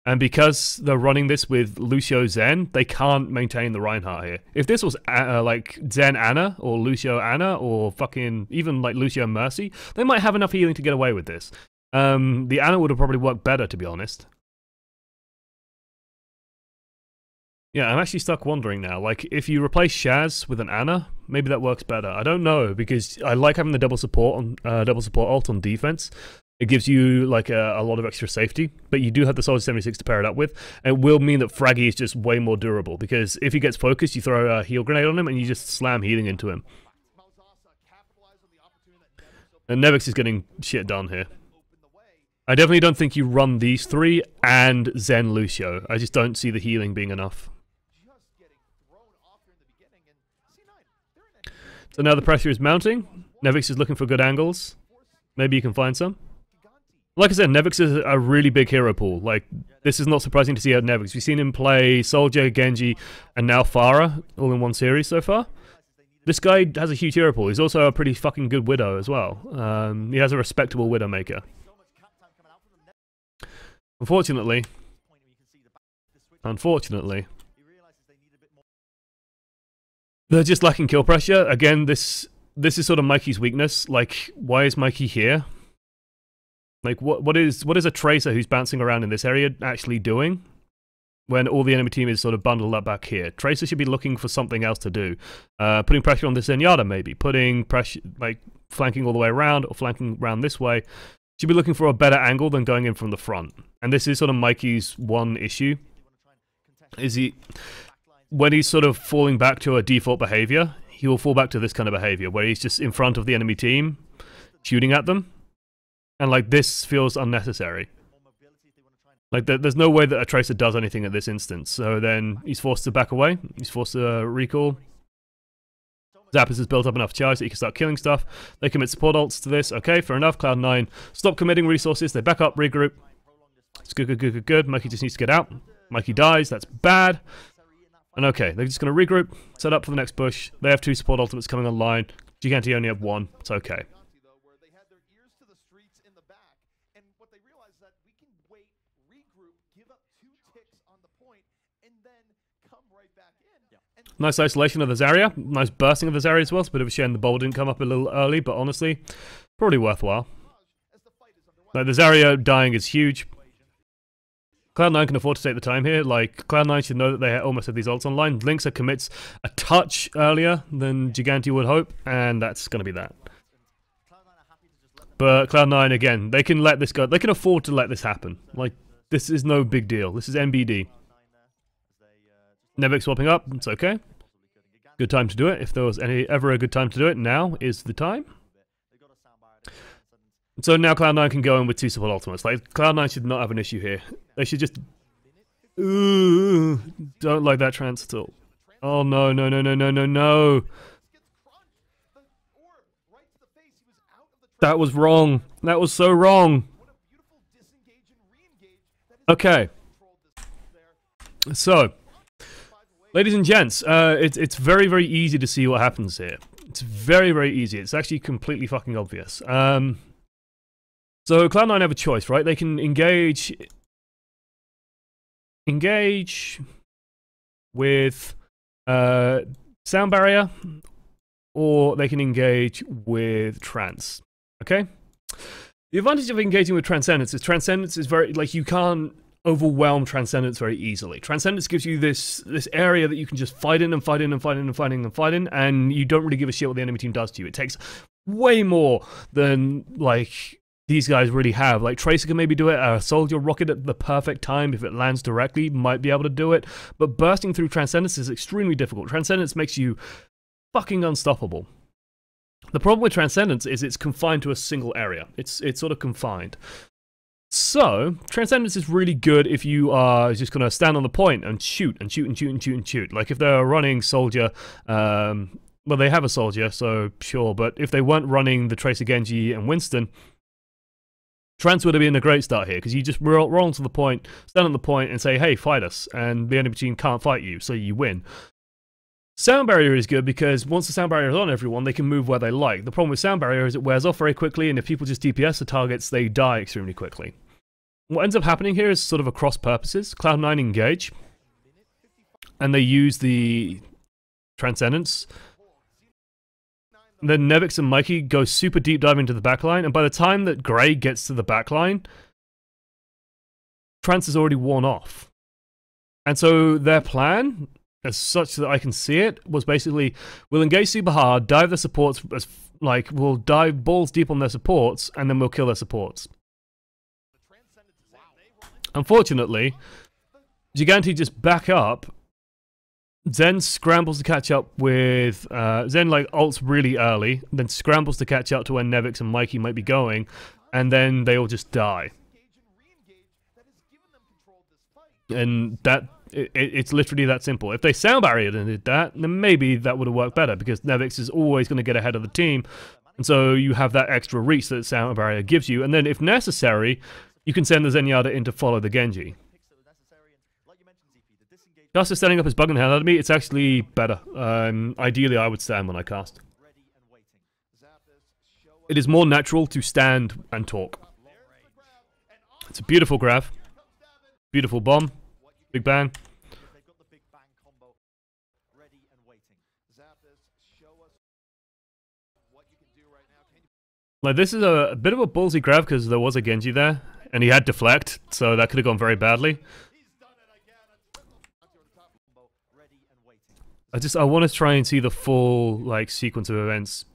[SPEAKER 1] And because they're running this with Lucio Zen, they can't maintain the Reinhardt here. If this was uh, like Zen Ana or Lucio Ana or fucking even like Lucio Mercy, they might have enough healing to get away with this. Um, the Ana would have probably worked better, to be honest. Yeah, I'm actually stuck wondering now. Like, if you replace Shaz with an Ana, maybe that works better. I don't know because I like having the double support on uh, double support alt on defense. It gives you like a, a, lot of extra safety, but you do have the Soldier 76 to pair it up with. It will mean that Fragi is just way more durable because if he gets focused, you throw a heal grenade on him and you just slam healing into him. And Nevix is getting shit done here. I definitely don't think you run these three and Zen Lucio. I just don't see the healing being enough. So now the pressure is mounting. Nevix is looking for good angles. Maybe you can find some. Like I said, Nevix is a really big hero pool. Like, this is not surprising to see out Nevix. We've seen him play Soldier, Genji, and now Pharah, all in one series so far. This guy has a huge hero pool. He's also a pretty fucking good Widow as well. Um, he has a respectable Widowmaker. Unfortunately, unfortunately, they're just lacking kill pressure. Again, this this is sort of Mikey's weakness. Like, why is Mikey here? Like, what what is what is a tracer who's bouncing around in this area actually doing? When all the enemy team is sort of bundled up back here, Tracer should be looking for something else to do. Uh, putting pressure on this Zenyatta, maybe putting pressure, like flanking all the way around or flanking around this way. Should be looking for a better angle than going in from the front. And this is sort of Mikey's one issue. Is he when he's sort of falling back to a default behavior, he will fall back to this kind of behavior where he's just in front of the enemy team, shooting at them and like this feels unnecessary. Like there's no way that a tracer does anything at this instance. So then he's forced to back away. He's forced to uh, recall. Zappis has built up enough charge that he can start killing stuff. They commit support ults to this. Okay, fair enough. Cloud9 stop committing resources. They back up, regroup. It's good, good, good, good, good. Mikey just needs to get out. Mikey dies. That's bad. And okay, they're just going to regroup, set up for the next push. They have two support ultimates coming online. Gigantti only have one. It's okay. Nice isolation of the Zarya. Nice bursting of the Zarya as well. It's a bit of a shame the bowl didn't come up a little early, but honestly, probably worthwhile. Like, the Zarya dying is huge. Cloud9 can afford to take the time here. Like, Cloud9 should know that they almost have these ults online. Linkzr commits a touch earlier than Gigantti would hope, and that's going to be that. But Cloud9, again, they can let this go. They can afford to let this happen. Like, this is no big deal. This is MBD. Nevix swapping up, it's okay. Good time to do it. If there was any ever a good time to do it, now is the time. So now Cloud9 can go in with two support ultimates. Like, Cloud9 should not have an issue here. They should just... Ooh, don't like that trance at all. Oh, no, no, no, no, no, no, no. That was wrong. That was so wrong. Okay, so... Ladies and gents, uh, it's, it's very, very easy to see what happens here. It's very, very easy. It's actually completely fucking obvious. Um, so Cloud9 have a choice, right? They can engage... Engage with uh, sound barrier, or they can engage with trance. Okay? The advantage of engaging with transcendence is transcendence is very like you can't overwhelm transcendence very easily. Transcendence gives you this this area that you can just fight in and fight in and fight in and fight in and fight in, and you don't really give a shit what the enemy team does to you. It takes way more than like these guys really have. Like Tracer can maybe do it. A soldier rocket at the perfect time if it lands directly might be able to do it. But bursting through transcendence is extremely difficult. Transcendence makes you fucking unstoppable. The problem with transcendence is it's confined to a single area. It's it's sort of confined. So, Transcendence is really good if you are just going to stand on the point and shoot and shoot and shoot and shoot and shoot. Like if they're a running Soldier, um, well, they have a Soldier, so sure, but if they weren't running the Tracer Genji and Winston, Trance would have been a great start here because you just roll, roll to the point, stand on the point, and say, hey, fight us. And the enemy team can't fight you, so you win. Sound barrier is good because once the sound barrier is on everyone, they can move where they like. The problem with sound barrier is it wears off very quickly, and if people just DPS the targets, they die extremely quickly. What ends up happening here is sort of across purposes. Cloud9 engage, and they use the Transcendence. Then Nevix and Mikey go super deep dive into the backline, and by the time that Grey gets to the backline, Trance is already worn off. And so their plan, as such that I can see it, was basically we'll engage super hard, dive the supports as like we'll dive balls deep on their supports, and then we'll kill their supports. Unfortunately, Gigantti just back up. Zen scrambles to catch up with uh, Zen like ults really early, then scrambles to catch up to where Nevix and Mikey might be going, and then they all just die.
[SPEAKER 3] And. That
[SPEAKER 1] it, it's literally that simple. If they sound barriered and did that, then maybe that would have worked better because Nevix is always going to get ahead of the team, and so you have that extra reach that sound barrier gives you. And then if necessary, you can send the Zenyatta in to follow the Genji. Caster standing up is bugging the hell out of me. It's actually better. Um, ideally, I would stand when I cast. It is more natural to stand and talk. It's a beautiful grab. Beautiful bomb. Big bang. Like, this is a, a bit of a ballsy grab because there was a Genji there. And he had deflect, so that could have gone very badly.
[SPEAKER 2] Combo ready and waiting.
[SPEAKER 1] I just I want to try and see the full like sequence of events.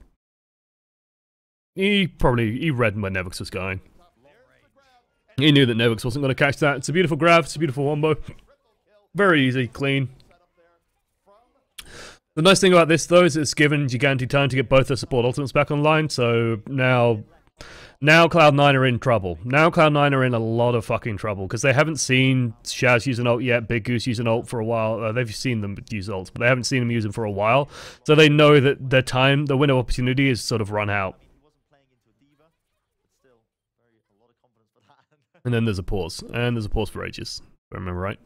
[SPEAKER 1] He probably he read where Nevix was going. He knew that Nevix wasn't going to catch that. It's a beautiful grab. It's a beautiful wombo. Very easy, clean. The nice thing about this though is it's given Gigantti time to get both their support ultimates back online. So now Now Cloud9 are in trouble. Now Cloud9 are in a lot of fucking trouble because they haven't seen Shaz use an ult yet, Big Goose use an ult for a while. Uh, they've seen them use ults, but they haven't seen them use them for a while. So they know that their time, the window opportunity is sort of run out.
[SPEAKER 2] He wasn't playing into a D.Va, but still, very a lot of confidence for that.
[SPEAKER 1] And then there's a pause. And there's a pause for ages. If I remember right.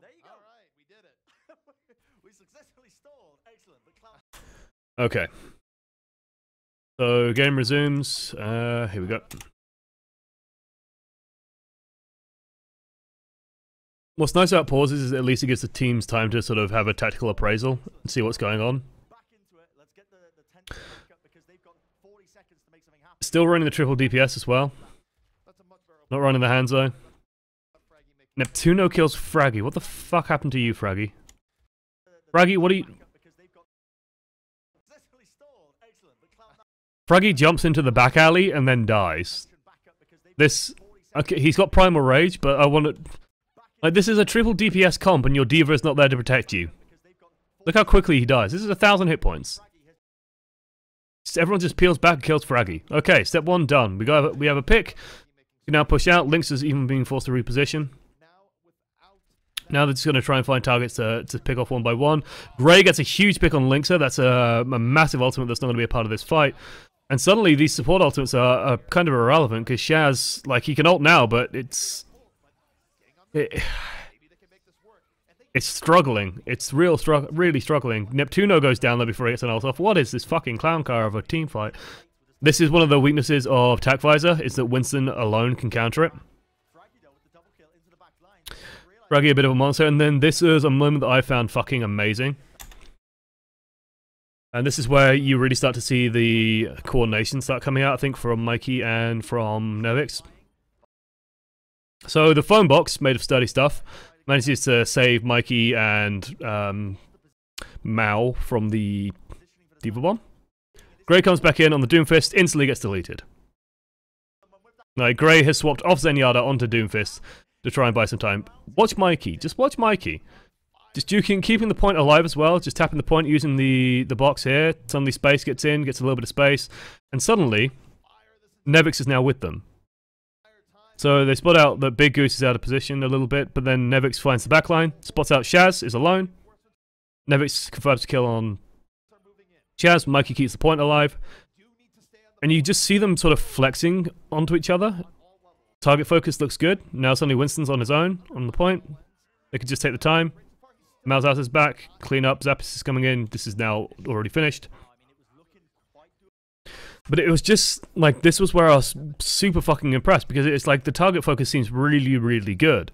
[SPEAKER 2] there you go.
[SPEAKER 3] All right, we did it.
[SPEAKER 2] we successfully stalled. Excellent. But Cloud
[SPEAKER 1] Okay. So game resumes. Uh, here we go. What's nice about pauses is at least it gives the teams time to sort of have a tactical appraisal and see what's going on.
[SPEAKER 2] back into it. Let's get the, the tension back up because they've got 40 seconds to make something happen.
[SPEAKER 1] Still running the triple DPS as well. Not running the
[SPEAKER 3] Hanzo.
[SPEAKER 1] Neptuno kills Fragi. What the fuck happened to you, Fragi? Fragi, what are you...
[SPEAKER 2] Back up because they've got successfully stalled. Excellent. But Cloud9
[SPEAKER 1] Fragi jumps into the back alley and then dies. This... Okay, he's got Primal Rage, but I want to... Like, this is a triple DPS comp and your D.Va is not there to protect you. Look how quickly he dies. This is a thousand hit points. Everyone just peels back and kills Fragi. Okay, step one done. We got we have a pick. We can now push out. Lynx is even being forced to reposition.
[SPEAKER 3] now
[SPEAKER 1] Now they're just going to try and find targets to, to pick off one by one. Gray gets a huge pick on Linkzr. That's a, a massive ultimate that's not going to be a part of this fight. And suddenly these support ultimates are, are kind of irrelevant because Shaz, like, he can ult now, but it's... It, it's struggling. It's real stru- really struggling. Neptuno goes down there before he gets an ult off. What is this fucking clown car of a team fight? This is one of the weaknesses of Tac Visor, is that Winston alone can counter it. Fragi a bit of a monster, and then this is a moment that I found fucking amazing. And this is where you really start to see the coordination start coming out, I think, from Mikey and from Nevix. So the phone box, made of sturdy stuff, manages to save Mikey and um, Mao from the D.Va Bomb. Grey comes back in on the Doomfist, instantly gets deleted. Like, Grey has swapped off Zenyatta onto Doomfist to try and buy some time. Watch Mikey. Just watch Mikey. Just duking, keeping the point alive as well. Just tapping the point using the, the box here. Suddenly space gets in, gets a little bit of space. And suddenly, Nevix is now with them. So they spot out that Big Goose is out of position a little bit, but then Nevix finds the backline, spots out Shaz, is alone. Nevix confirms a kill on Shaz, Mikey keeps the point alive. And you just see them sort of flexing onto each other. Target focus looks good. Now suddenly Winston's on his own on the point. They could just take the time. Malzahzar is back. Clean up. Zappis is coming in. This is now already finished. But it was just like this was where I was super fucking impressed because it's like the target focus seems really, really good.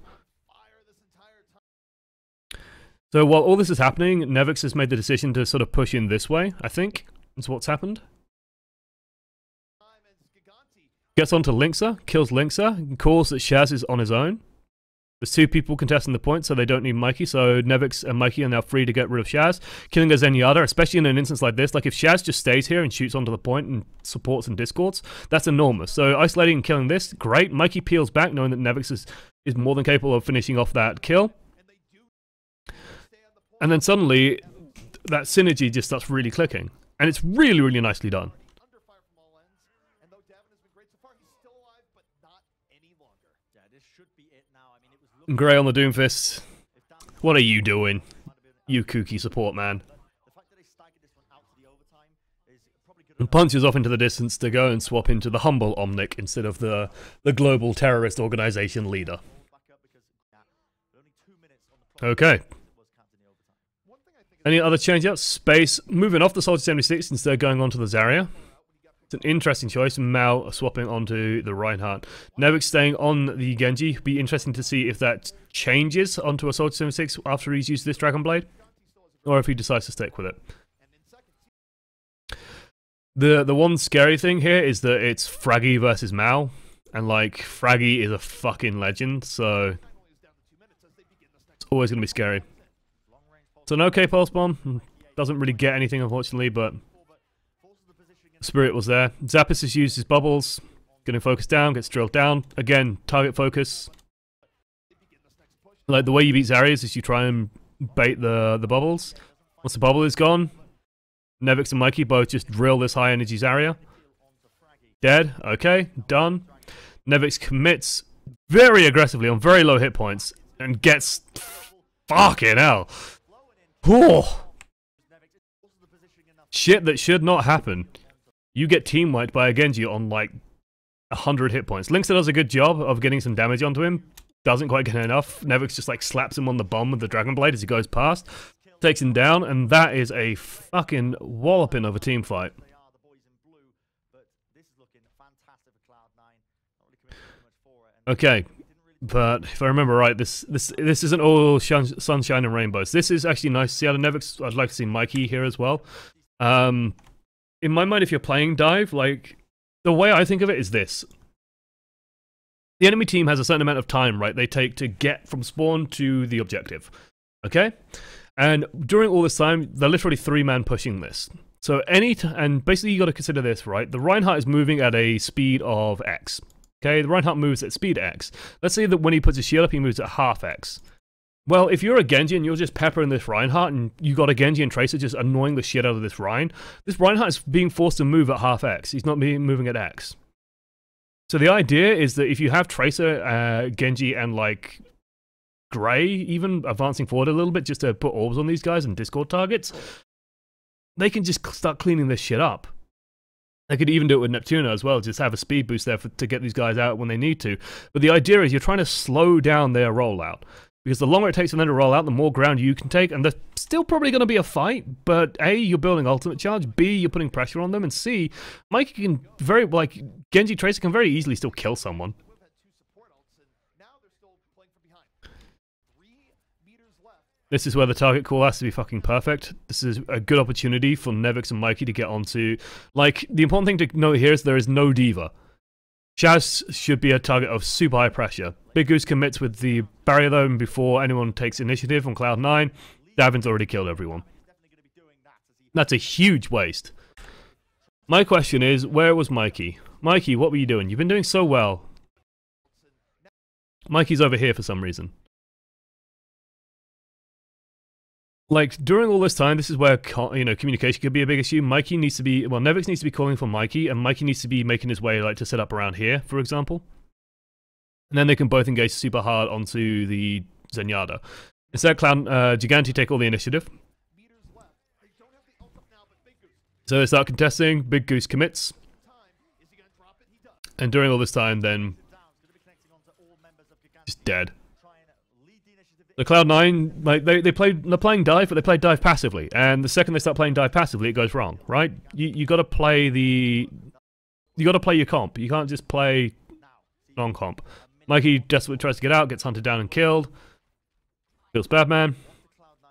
[SPEAKER 1] So while all this is happening, Nevix has made the decision to sort of push in this way, I think. That's what's happened. Gets onto Linkzr, kills Linkzr, calls that Shaz is on his own. There's two people contesting the point, so they don't need Mikey. So Nevix and Mikey are now free to get rid of Shaz, killing a Zenyatta, especially in an instance like this. Like if Shaz just stays here and shoots onto the point and supports and discords, that's enormous. So isolating and killing this, great. Mikey peels back, knowing that Nevix is, is more than capable of finishing off that kill. And then suddenly, that synergy just starts really clicking. And it's really, really nicely done.
[SPEAKER 3] under fire from all ends. And though Davin has been great so far, he's still alive, but not any longer.
[SPEAKER 2] Yeah, this should be it now. I mean, it was looking
[SPEAKER 1] Grey on the Doomfist. What are you doing? You kooky support man. And punches off into the distance to go and swap into the humble Omnic instead of the, the global terrorist organization leader. Okay. Any other change-ups? Space moving off the Soldier 76 instead of going on to the Zarya. It's an interesting choice. Mao swapping onto the Reinhardt. Nevix staying on the Genji. Be interesting to see if that changes onto a Soldier 76 after he's used this Dragon Blade, or if he decides to stick with it. The the one scary thing here is that it's Fragi versus Mao, and like Fragi is a fucking legend, so it's always gonna be scary. So an okay pulse bomb doesn't really get anything unfortunately, but
[SPEAKER 2] but forces the position against
[SPEAKER 1] Spirit was there. Zappis has used his bubbles, getting focused down, gets drilled down. Again, target focus. Like the way you beat Zarius is you try and bait the the bubbles. Once the bubble is gone, Nevix and Mikey both just drill this high energy Zarya. Dead. Okay, done. Nevix commits very aggressively on very low hit points and gets fucking hell. Oh, shit that should not happen. You get team wiped by a Genji on like 100 hit points. Linkster does a good job of getting some damage onto him. Doesn't quite get enough. Nevix just like slaps him on the bum with the Dragon Blade as he goes past. Takes him down, and that is a fucking walloping of a team fight.
[SPEAKER 2] They are the boys in blue, but this is looking fantastic for Cloud9. Not really committing too much for it. And
[SPEAKER 1] Okay, but if I remember right, this this this isn't all sunshine and rainbows. This is actually nice to see Nevix. I'd like to see Mikey here as well. Um, in my mind, if you're playing dive, like the way I think of it is this: the enemy team has a certain amount of time, right? They take to get from spawn to the objective. Okay, and during all this time, they're literally three man pushing this. So any and basically you got to consider this, right? The Reinhardt is moving at a speed of X. Okay, the Reinhardt moves at speed X. Let's say that when he puts his shield up, he moves at half X. Well, if you're a Genji and you're just peppering this Reinhardt and you got a Genji and Tracer just annoying the shit out of this Rein, this Reinhardt is being forced to move at half X. He's not being moving at X. So the idea is that if you have Tracer, uh, Genji, and like Grey even advancing forward a little bit just to put orbs on these guys and Discord targets, they can just start cleaning this shit up. They could even do it with Neptuno as well, just have a speed boost there for, to get these guys out when they need to. But the idea is you're trying to slow down their rollout. Because the longer it takes for them to roll out, the more ground you can take, and there's still probably going to be a fight. But A, you're building ultimate charge. B, you're putting pressure on them, and C, Mike can very like Genji Tracer can very easily still kill someone. This is where the target call has to be fucking perfect. This is a good opportunity for Nevix and Mikey to get onto. Like, the important thing to note here is there is no D.Va. Shaz should be a target of super high pressure. Big Goose commits with the barrier though, and before anyone takes initiative on Cloud9, Davin's already killed everyone. That's a huge waste. My question is, where was Mikey? Mikey, what were you doing? You've been doing so well. Mikey's over here for some reason. Like during all this time, this is where you know communication could be a big issue. Mikey needs to be well, Nevix needs to be calling for Mikey, and Mikey needs to be making his way like to set up around here, for example. And then they can both engage super hard onto the Zenyatta. Instead, Clown uh, Gigantti take all the initiative. So they start contesting. Big Goose commits, and during all this time, then
[SPEAKER 2] down. He's the
[SPEAKER 1] Cloud Nine, like they they play they're playing dive, but they play dive passively. And the second they start playing dive passively, it goes wrong, right? You you got to play the you got to play your comp. You can't just play non comp. Mikey desperately tries to get out, gets hunted down and killed. Feels bad, man.
[SPEAKER 2] Cloud9.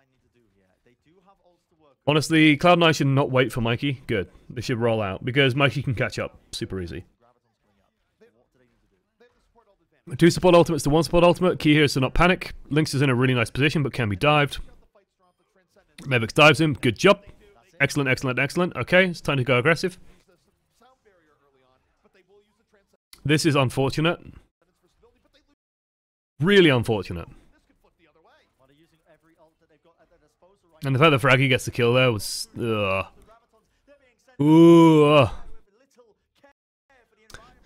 [SPEAKER 1] Honestly, Cloud Nine should not wait for Mikey. Good, they should roll out because Mikey can catch up super easy.
[SPEAKER 2] Graviton's coming up. What do they need to do?
[SPEAKER 3] They have the support ult advantage.
[SPEAKER 1] Two support ultimates to one support ultimate. Key here is to not panic. Lynx is in a really nice position, but can be dived. Nevix dives him. Good job. Excellent, excellent, excellent. Okay, it's time to go aggressive. This is unfortunate. Really unfortunate. And the fact that Fragi gets the kill there was. Ugh. Ooh.
[SPEAKER 2] of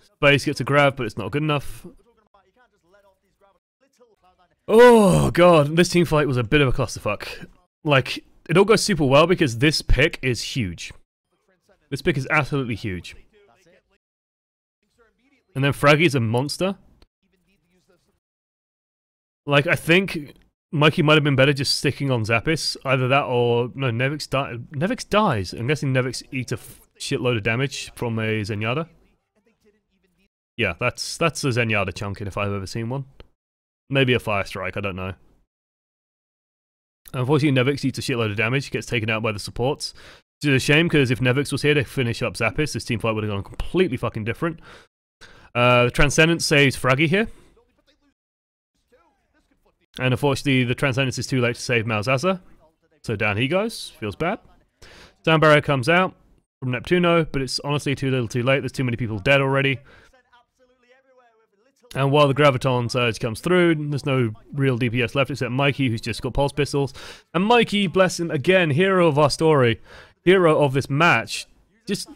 [SPEAKER 1] Space gets a grab, but it's not good enough.
[SPEAKER 2] we're talking about. You can't just let off these Gravitons. Little Cloud9.
[SPEAKER 1] Oh, God. This team fight was a bit of a clusterfuck. Like, it all goes super well because this pick is huge. This pick is absolutely huge. And then Fragi's a monster. Like, I think Mikey might have been better just sticking on Zappis. Either that or. No, Nevix, di- Nevix dies. I'm guessing Nevix eats a shitload of damage from a Zenyatta. Yeah, that's that's a Zenyatta chunking if I've ever seen one. Maybe a Fire Strike, I don't know. Unfortunately, Nevix eats a shitload of damage, gets taken out by the supports. Which is a shame because if Nevix was here to finish up Zappis, this team fight would have gone completely fucking different. Uh, the Transcendence saves Fragi here. And unfortunately, the Transcendence is too late to save Malzahzar. So down he goes. Feels bad. Sound Barrier comes out from Neptuno, but it's honestly too little too late. There's too many people dead already.
[SPEAKER 2] Sent absolutely everywhere with little.
[SPEAKER 1] And while the Graviton Surge comes through, there's no real DPS left except Mikey, who's just got Pulse Pistols. And Mikey, bless him, again, hero of our story, hero of this match. Just,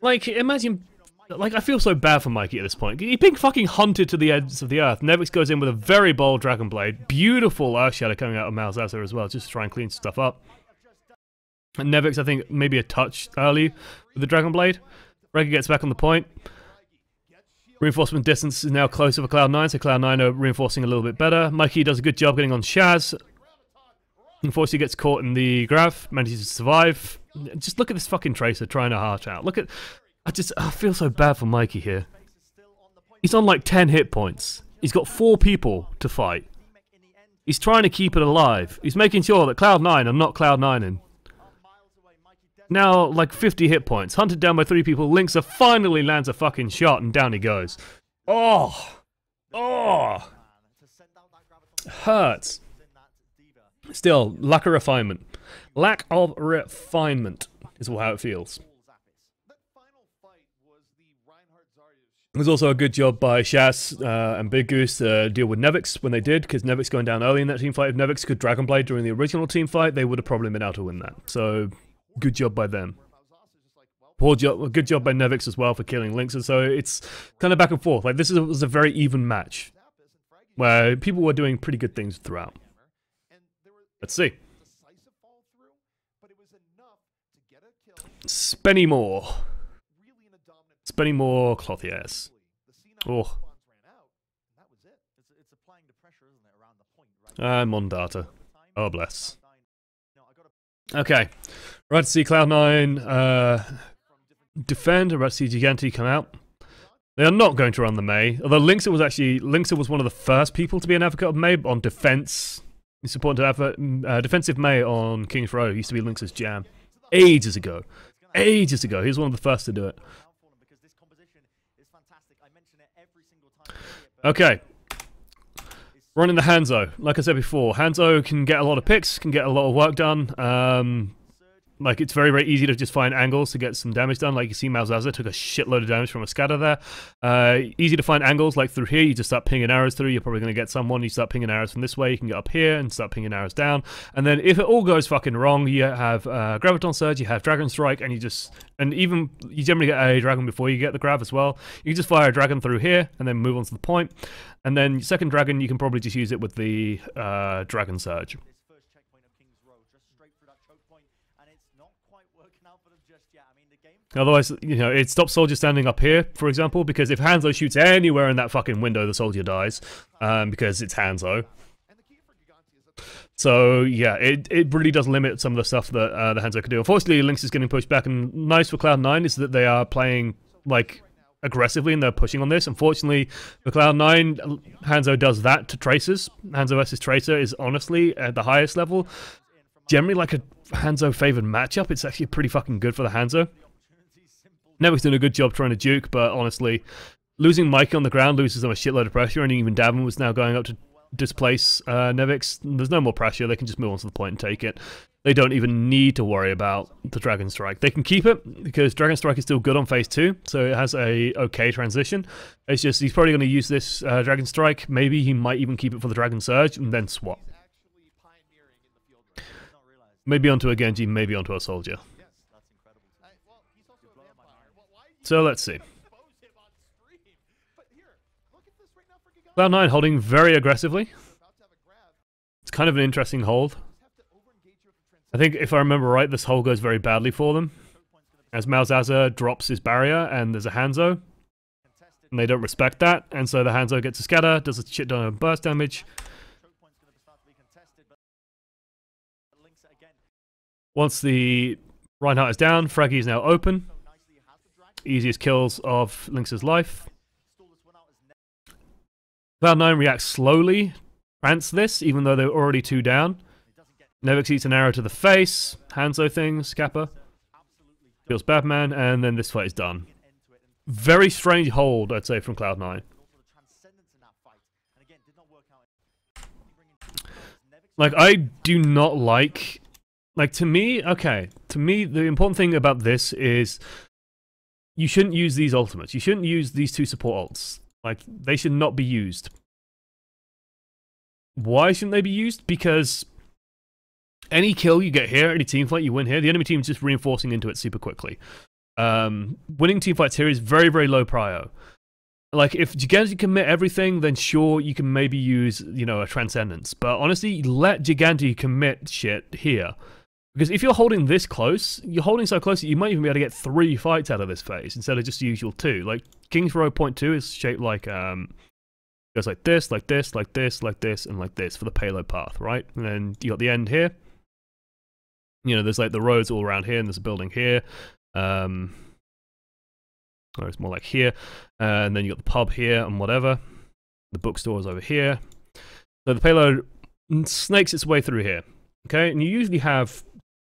[SPEAKER 1] like, imagine Like, I feel so bad for Mikey at this point. He's been fucking hunted to the ends of the earth. Nevix goes in with a very bold Dragon Blade. Beautiful Earthshatter coming out of Malzahzar as well, just to try and clean stuff up. And Nevix, I think, maybe a touch early with the Dragon Blade. Fragi gets back on the point. Reinforcement distance is now closer for Cloud9, so Cloud9 are reinforcing a little bit better. Mikey does a good job getting on Shaz. Unfortunately, gets caught in the graph, manages to survive. Just look at this fucking Tracer trying to harch out. Look at... I just I feel so bad for Mikey here. He's on like 10 hit points. He's got four people to fight. He's trying to keep it alive. He's making sure that Cloud9 are not Cloud9ing. Now, like 50 hit points. Hunted down by three people. Linkzr finally lands a fucking shot and down he goes. Oh! Oh! Hurts. Still, lack of refinement. Lack of refinement is how it feels. It was also a good job by Shaz uh, and Big Goose to deal with Nevix when they did, because Nevix going down early in that team fight. If Nevix could Dragonblade during the original team fight, they would have probably been able to win that. So, good job by them. Poor job, good job by Nevix as well for killing Lynx. And so it's kind of back and forth. Like this is, was a very even match where people were doing pretty good things throughout. Let's see. Spenny
[SPEAKER 3] dominant
[SPEAKER 1] Spenny Moore Clothiers.
[SPEAKER 3] The C9
[SPEAKER 1] Oh.
[SPEAKER 3] And
[SPEAKER 1] Mondata. Oh, bless.
[SPEAKER 2] Cloud9, No, I gotta
[SPEAKER 1] Okay. Right to see Cloud9 uh, defend. Right to see Gigantti come out. They are not going to run the May. Although Linkzr was actually Linkzr was one of the first people to be an advocate of May on defense. He's supporting to advert, uh, defensive May on King's Row. Used to be Linkzr's jam. Ages ago. Ages ago. He was one of the first to do it. Okay. Running the Hanzo. Like I said before, Hanzo can get a lot of picks, can get a lot of work done. Um, like it's very, very easy to just find angles to get some damage done. Like you see Malzahzar took a shitload of damage from a scatter there. Uh, easy to find angles. Like through here, you just start pinging arrows through. You're probably going to get someone. You start pinging arrows from this way. You can get up here and start pinging arrows down. And then if it all goes fucking wrong, you have uh, Graviton Surge, you have Dragon Strike, and you just and even you generally get a dragon before you get the grab as well. You can just fire a dragon through here and then move on to the point. And then second dragon, you can probably just use it with the uh, Dragon Surge.
[SPEAKER 2] this first checkpoint of King's Row, just straight through that choke point, and it's not quite working out for them just yet. I mean, the game
[SPEAKER 1] Otherwise, you know, it stops soldier standing up here, for example, because if Hanzo shoots anywhere in that fucking window, the soldier dies, um, because it's Hanzo. So yeah, it, it really does limit some of the stuff that uh, the Hanzo can do. Unfortunately, Lynx is getting pushed back, and nice for Cloud9 is that they are playing like aggressively and they're pushing on this. Unfortunately, for Cloud9, Hanzo does that to Tracers. Hanzo versus Tracer is honestly at the highest level. Generally, like a Hanzo favored matchup, it's actually pretty fucking good for the Hanzo. Nevix doing a good job trying to juke, but honestly, losing Mikey on the ground loses them a shitload of pressure, and even Davin was now going up to displace uh, Nevix. There's no more pressure. They can just move on to the point and take it. They don't even need to worry about the Dragon Strike. They can keep it because Dragon Strike is still good on phase two, so it has a okay transition. It's just he's probably going to use this uh, Dragon Strike. Maybe he might even keep it for the Dragon Surge and then swap.
[SPEAKER 3] actually pioneering in the field right now.
[SPEAKER 2] not realized.
[SPEAKER 1] Maybe onto a Genji, maybe onto a soldier.
[SPEAKER 3] Now for Gigantti.
[SPEAKER 1] Cloud9 holding very aggressively. It's kind of an interesting hold. I think if I remember right, this hole goes very badly for them. As Malzahzar drops his barrier and there's a Hanzo, and they don't respect that, and so the Hanzo gets a scatter, does a shit ton of burst damage. Once the Reinhardt is down, Fragi is now open.
[SPEAKER 2] So nicely has the drag.
[SPEAKER 1] Easiest kills of Lynx's life.
[SPEAKER 2] Stall this one out as ne-
[SPEAKER 1] Cloud9 reacts slowly, rants this, even though they're already two down. Nevix eats an arrow to the face, Hanzo things, Kappa, kills Batman, and then this fight is done. Very strange hold, I'd say, from Cloud9.
[SPEAKER 2] also the transcendence in that fight. And again, did not work out. Bringing Nevix
[SPEAKER 1] Like, I do not like. Like, to me, okay, to me, the important thing about this is you shouldn't use these ultimates. You shouldn't use these two support ults. Like, they should not be used. Why shouldn't they be used? Because any kill you get here, any team fight you win here, the enemy team's just reinforcing into it super quickly. Um, winning team fights here is very, very low prio. Like, if Gigantti commit everything, then sure, you can maybe use, you know, a Transcendence. But honestly, let Gigantti commit shit here. Because if you're holding this close, you're holding so close that you might even be able to get three fights out of this phase instead of just the usual two. Like, King's Row Point 2 is shaped like, um, goes like this, like this, like this, like this, and like this for the payload path, right? And then you got the end here. You know, there's like the roads all around here, and there's a building here. Um, or it's more like here. Uh, and then you got the pub here and whatever. The bookstore is over here. So the payload snakes its way through here. Okay, and you usually have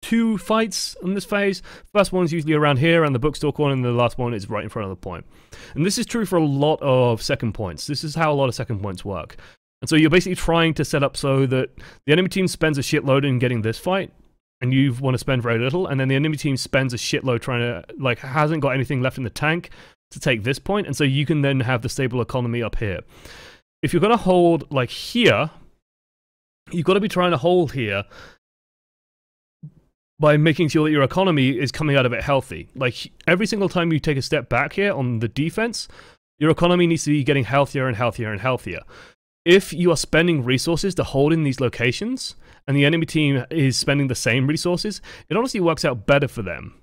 [SPEAKER 1] two fights in this phase. First one is usually around here and the bookstore corner, and the last one is right in front of the point. And this is true for a lot of second points. This is how a lot of second points work. And so you're basically trying to set up so that the enemy team spends a shitload in getting this fight, and you want to spend very little, and then the enemy team spends a shitload trying to, like, hasn't got anything left in the tank to take this point, and so you can then have the stable economy up here. If you're going to hold, like, here, you've got to be trying to hold here by making sure that your economy is coming out of it healthy. Like, every single time you take a step back here on the defense, your economy needs to be getting healthier and healthier and healthier. If you are spending resources to hold in these locations, and the enemy team is spending the same resources, it honestly works out better for them.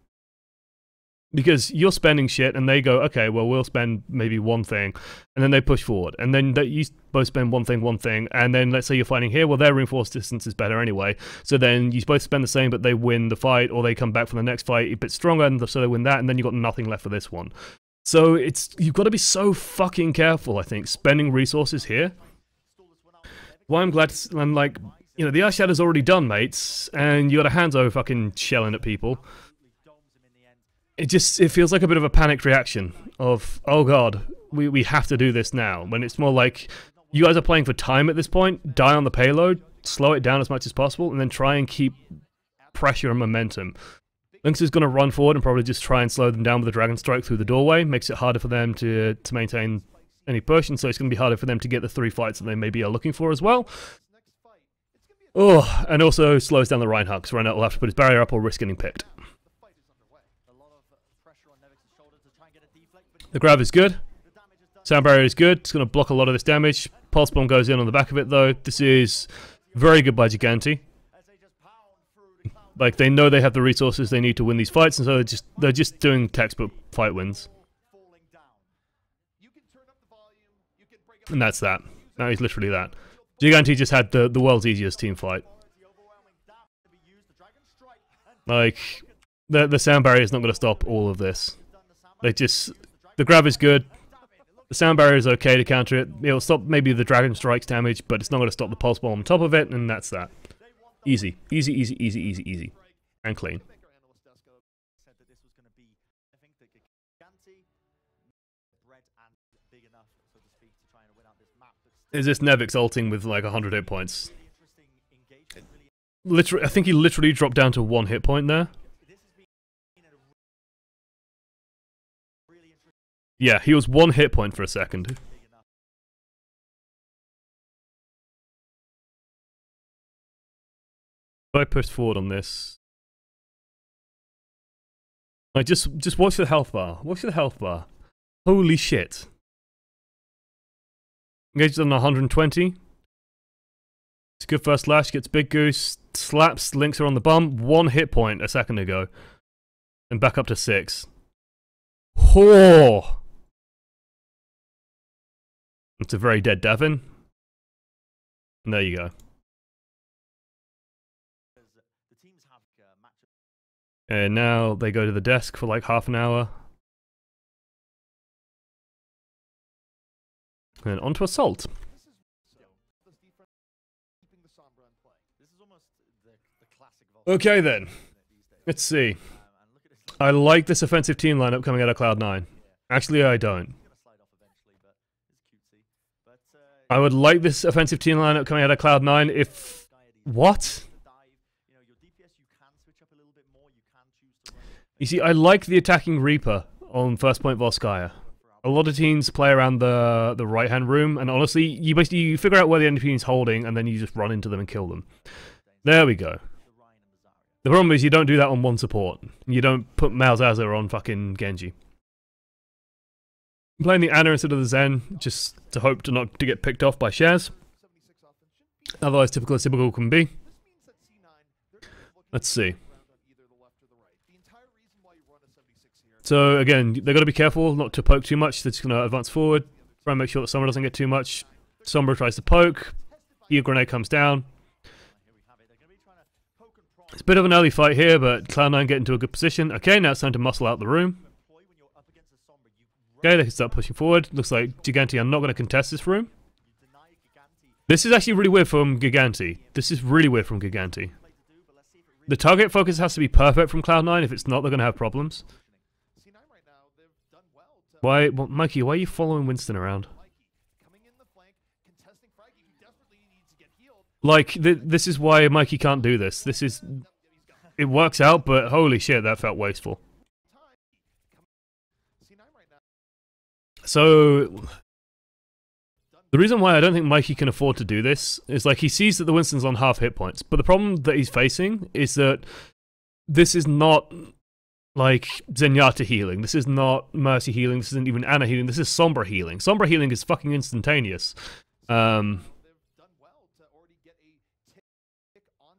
[SPEAKER 1] Because you're spending shit, and they go, okay, well, we'll spend maybe one thing, and then they push forward. And then you both spend one thing, one thing, and then let's say you're fighting here, well, their reinforced distance is better anyway. So then you both spend the same, but they win the fight, or they come back from the next fight a bit stronger, and so they win that, and then you've got nothing left for this one. So it's you've got to be so fucking careful, I think, spending resources here. Why I'm glad I'm like, you know, the Earthshatter's already done, mates, and you got a hands over fucking shelling at people. It just, it feels like a bit of a panicked reaction of, oh god, we, we have to do this now. When it's more like, you guys are playing for time at this point, die on the payload, slow it down as much as possible, and then try and keep pressure and momentum. Lynx is going to run forward and probably just try and slow them down with a Dragon Strike through the doorway, makes it harder for them to, to maintain any push, and so it's going to be harder for them to get the three fights that they maybe are looking for as well. Oh, and also slows down the Reinhardt, because Reinhardt will have to put his barrier up or risk getting picked. The grab is good. Sound barrier is good. It's going to block a lot of this damage. Pulse bomb goes in on the back of it, though. This is very good by Gigantti. Like they know they have the resources they need to win these fights, and so they're just they're just doing textbook fight wins. And that's that. That is literally that. Gigantti just had the, the world's easiest team fight. Like, the, the sound barrier is not going to stop all of this. They just... The grab is good. The sound barrier is okay to counter it. It'll stop maybe the Dragon Strike's damage, but it's not going to stop the Pulse Bomb on top of it, and that's that. Easy. Easy, easy, easy, easy, easy. And clean. Is this Nevix ulting with like 100 hit points? Literally, I think he literally dropped down to one hit point there. Yeah, he was one hit point for a second. If I push forward on this, like just just watch the health bar. Watch the health bar. Holy shit! Engages on 120. It's a good first slash, gets Big Goose, slaps, Linkzr on the bum. One hit point a second ago. And back up to six. Whore! It's a very dead Davin. And there you go. And now they go to the desk for like half an hour. And onto assault. Okay then. Let's see. I like this offensive team lineup coming out of Cloud9. Actually, I don't. I would like this offensive team lineup coming out of Cloud9 if... What? You see, I like the attacking Reaper on first point Volskaya a lot of teams play around the the right hand room, and honestly, you basically you figure out where the enemy is holding, and then you just run into them and kill them. There we go. The problem is you don't do that on one support. You don't put Malzahzar on fucking Genji. I'm playing the Ana instead of the Zen, just to hope to not to get picked off by Shaz.
[SPEAKER 3] 76 offense shouldn't be
[SPEAKER 1] Otherwise, typical as typical can be.
[SPEAKER 3] This means that C9, they're gonna be looking
[SPEAKER 1] Let's see.
[SPEAKER 3] move around on either the left or the right. The entire reason why you run a 76 here
[SPEAKER 1] So again, they've got to be careful not to poke too much. They're just going to advance forward, try and make sure that Sombra doesn't get too much. Sombra tries to poke. Heat grenade comes down.
[SPEAKER 2] Here.
[SPEAKER 1] It's a bit of an early fight here, but Cloud9 get into a good position. Okay, now it's time to muscle out the room.
[SPEAKER 2] Employ when you're up against a Sombra. You
[SPEAKER 1] Okay, they can start pushing forward. Looks like Gigantti are not going to contest this room. This is actually really weird from Gigantti. This is really weird from
[SPEAKER 2] Gigantti.
[SPEAKER 1] The target focus has to be perfect from Cloud9. If it's not, they're going to have problems.
[SPEAKER 3] C9 right now, they've done well to
[SPEAKER 1] Why, well, Mikey, why are you following Winston around? Like, th- this is why Mikey can't do this. This is. It works out, but holy shit, that felt wasteful.
[SPEAKER 3] Time. C9 right now.
[SPEAKER 1] So. The reason why I don't think Mikey can afford to do this is like he sees that the Winston's on half hit points, but the problem that he's facing is that this is not like Zenyatta healing. This is not Mercy healing. This isn't even Ana healing. This is Sombra healing. Sombra healing is fucking instantaneous. Um,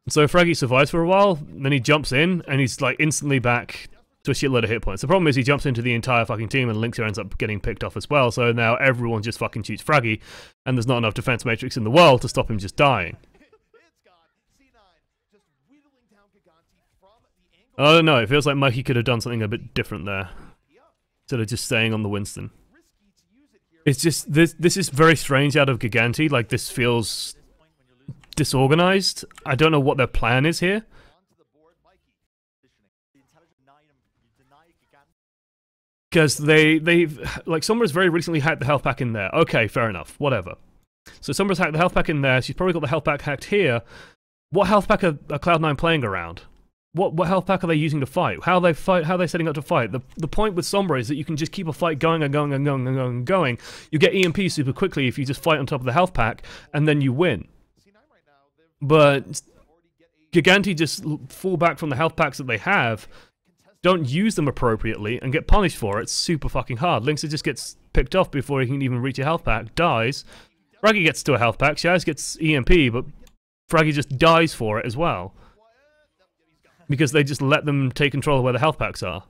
[SPEAKER 1] So Fragi survives for a while, then he jumps in, and he's like instantly back to a shitload of hit points. The problem is he jumps into the entire fucking team, and Linkzr ends up getting picked off as well. So now everyone just fucking shoots Fragi, and there's not enough defense matrix in the world to stop him just dying.
[SPEAKER 3] it's gone. C9 just whittling down Gigantti from the angle.
[SPEAKER 1] I don't know. It feels like Mikey could have done something a bit different there, instead of just staying on the Winston. It's just this. This is very strange out of Gigantti. Like this feels disorganized. I don't know what their plan is here.
[SPEAKER 3] onto the board, Mikey.
[SPEAKER 2] positioning. The intelligent deny him. You deny Gigantti.
[SPEAKER 1] Because they they've like Sombra's very recently hacked the health pack in there. Okay, fair enough, whatever. So Sombra's hacked the health pack in there. She's probably got the health pack hacked here. What health pack are, are Cloud9 playing around? What what health pack are they using to fight? How are they fight? How are they setting up to fight? The the point with Sombra is that you can just keep a fight going and going and going and going and going. You get EMP super quickly if you just fight on top of the health pack, and then you win.
[SPEAKER 3] C9 right now, they've
[SPEAKER 1] But Gigantti just fall back from the health packs that they have don't use them appropriately and get punished for it, super fucking hard. Linkzr just gets picked off before he can even reach a health pack, dies. Fragi gets to a health pack, Shaz gets EMP, but Fragi just dies for it as well. Because they just let them take control of where the health packs are.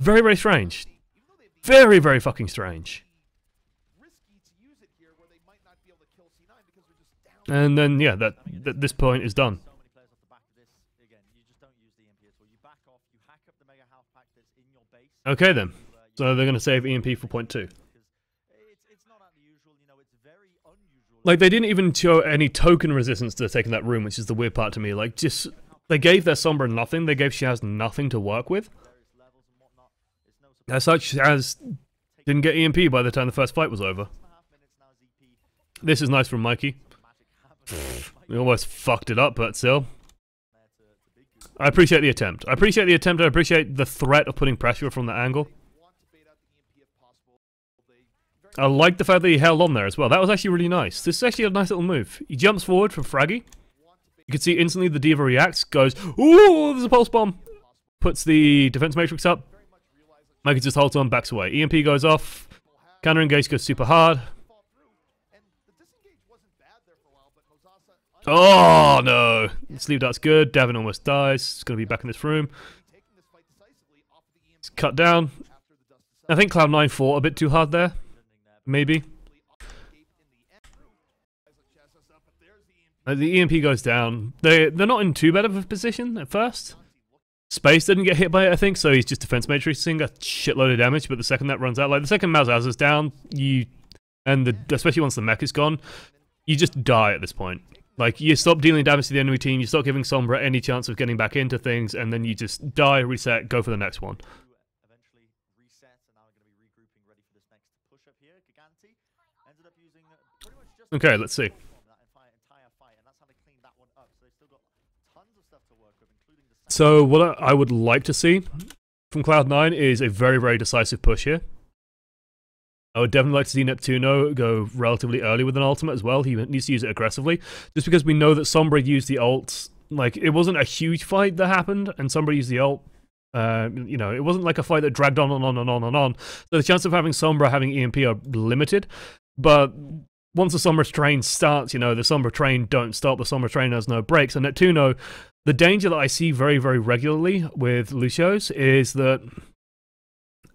[SPEAKER 1] Very, very strange. Very, very fucking strange.
[SPEAKER 3] risky to use it here where they might not be able to kill C9 because they're just down.
[SPEAKER 1] And then, yeah, that, that this point is done.
[SPEAKER 2] So many players off the back of this. Again, you just don't use the EMP at all. You back off. You hack up the mega health pack that's in your base.
[SPEAKER 1] Okay then. So they're going to save EMP for point two. Like they didn't even show any token resistance to taking that room, which is the weird part to me. Like just they gave their Sombra nothing. They gave Shaz nothing to work with. As such, Shaz didn't get EMP by the time the first fight was over. This is nice from Mikey. We almost fucked it up, but still.
[SPEAKER 2] there to, to big goose.
[SPEAKER 1] I appreciate the attempt. I appreciate the attempt. I appreciate the threat of putting pressure from that angle. I like the fact that he held on there as well. That was actually really nice. This is actually a nice little move. He jumps forward
[SPEAKER 3] from Fragi.
[SPEAKER 1] You can see instantly the D.Va reacts, goes, Ooh, there's a pulse bomb. Puts the defense matrix up.
[SPEAKER 3] realize
[SPEAKER 1] just holds on, backs away. EMP goes off. Counter engage goes super hard.
[SPEAKER 3] fall through. And the disengage wasn't bad there for a while, but Malzahzar
[SPEAKER 1] Oh no! Sleep dart's good. Davin almost dies. It's gonna be back in this room. It's cut down. I think Cloud9 fought a bit too hard there. Maybe.
[SPEAKER 3] the EMP.
[SPEAKER 1] Goes down. They they're not in too bad of a position at first. Space didn't get hit by it, I think, so he's just defense matrixing a shitload of damage. But the second that runs out, like the second Malzahzar's down, you and the especially once the mech is gone, you just die at this point. Like you stop dealing damage to the enemy team, you stop giving Sombra any chance of getting back into things, and then you just die, reset, go for the next one.
[SPEAKER 2] eventually reset, and now we're going to be regrouping, ready for this next push up here. Gigantti ended up using uh, pretty much just
[SPEAKER 1] Okay, let's see.
[SPEAKER 2] that entire, entire fight, and that's how they cleaned that one up. So they've still got tons of stuff to work with, including the. second
[SPEAKER 1] So what I I would like to see from Cloud9 is a very, very decisive push here. I would definitely like to see Neptuno go relatively early with an ultimate as well. He needs to use it aggressively, just because we know that Sombra used the ult. Like it wasn't a huge fight that happened, and Sombra used the ult. Uh, you know, it wasn't like a fight that dragged on and on and on and on. So the chance of having Sombra having EMP are limited. But once the Sombra train starts, you know, the Sombra train don't stop. The Sombra train has no brakes. And Neptuno, the danger that I see very, very regularly with Lucios is that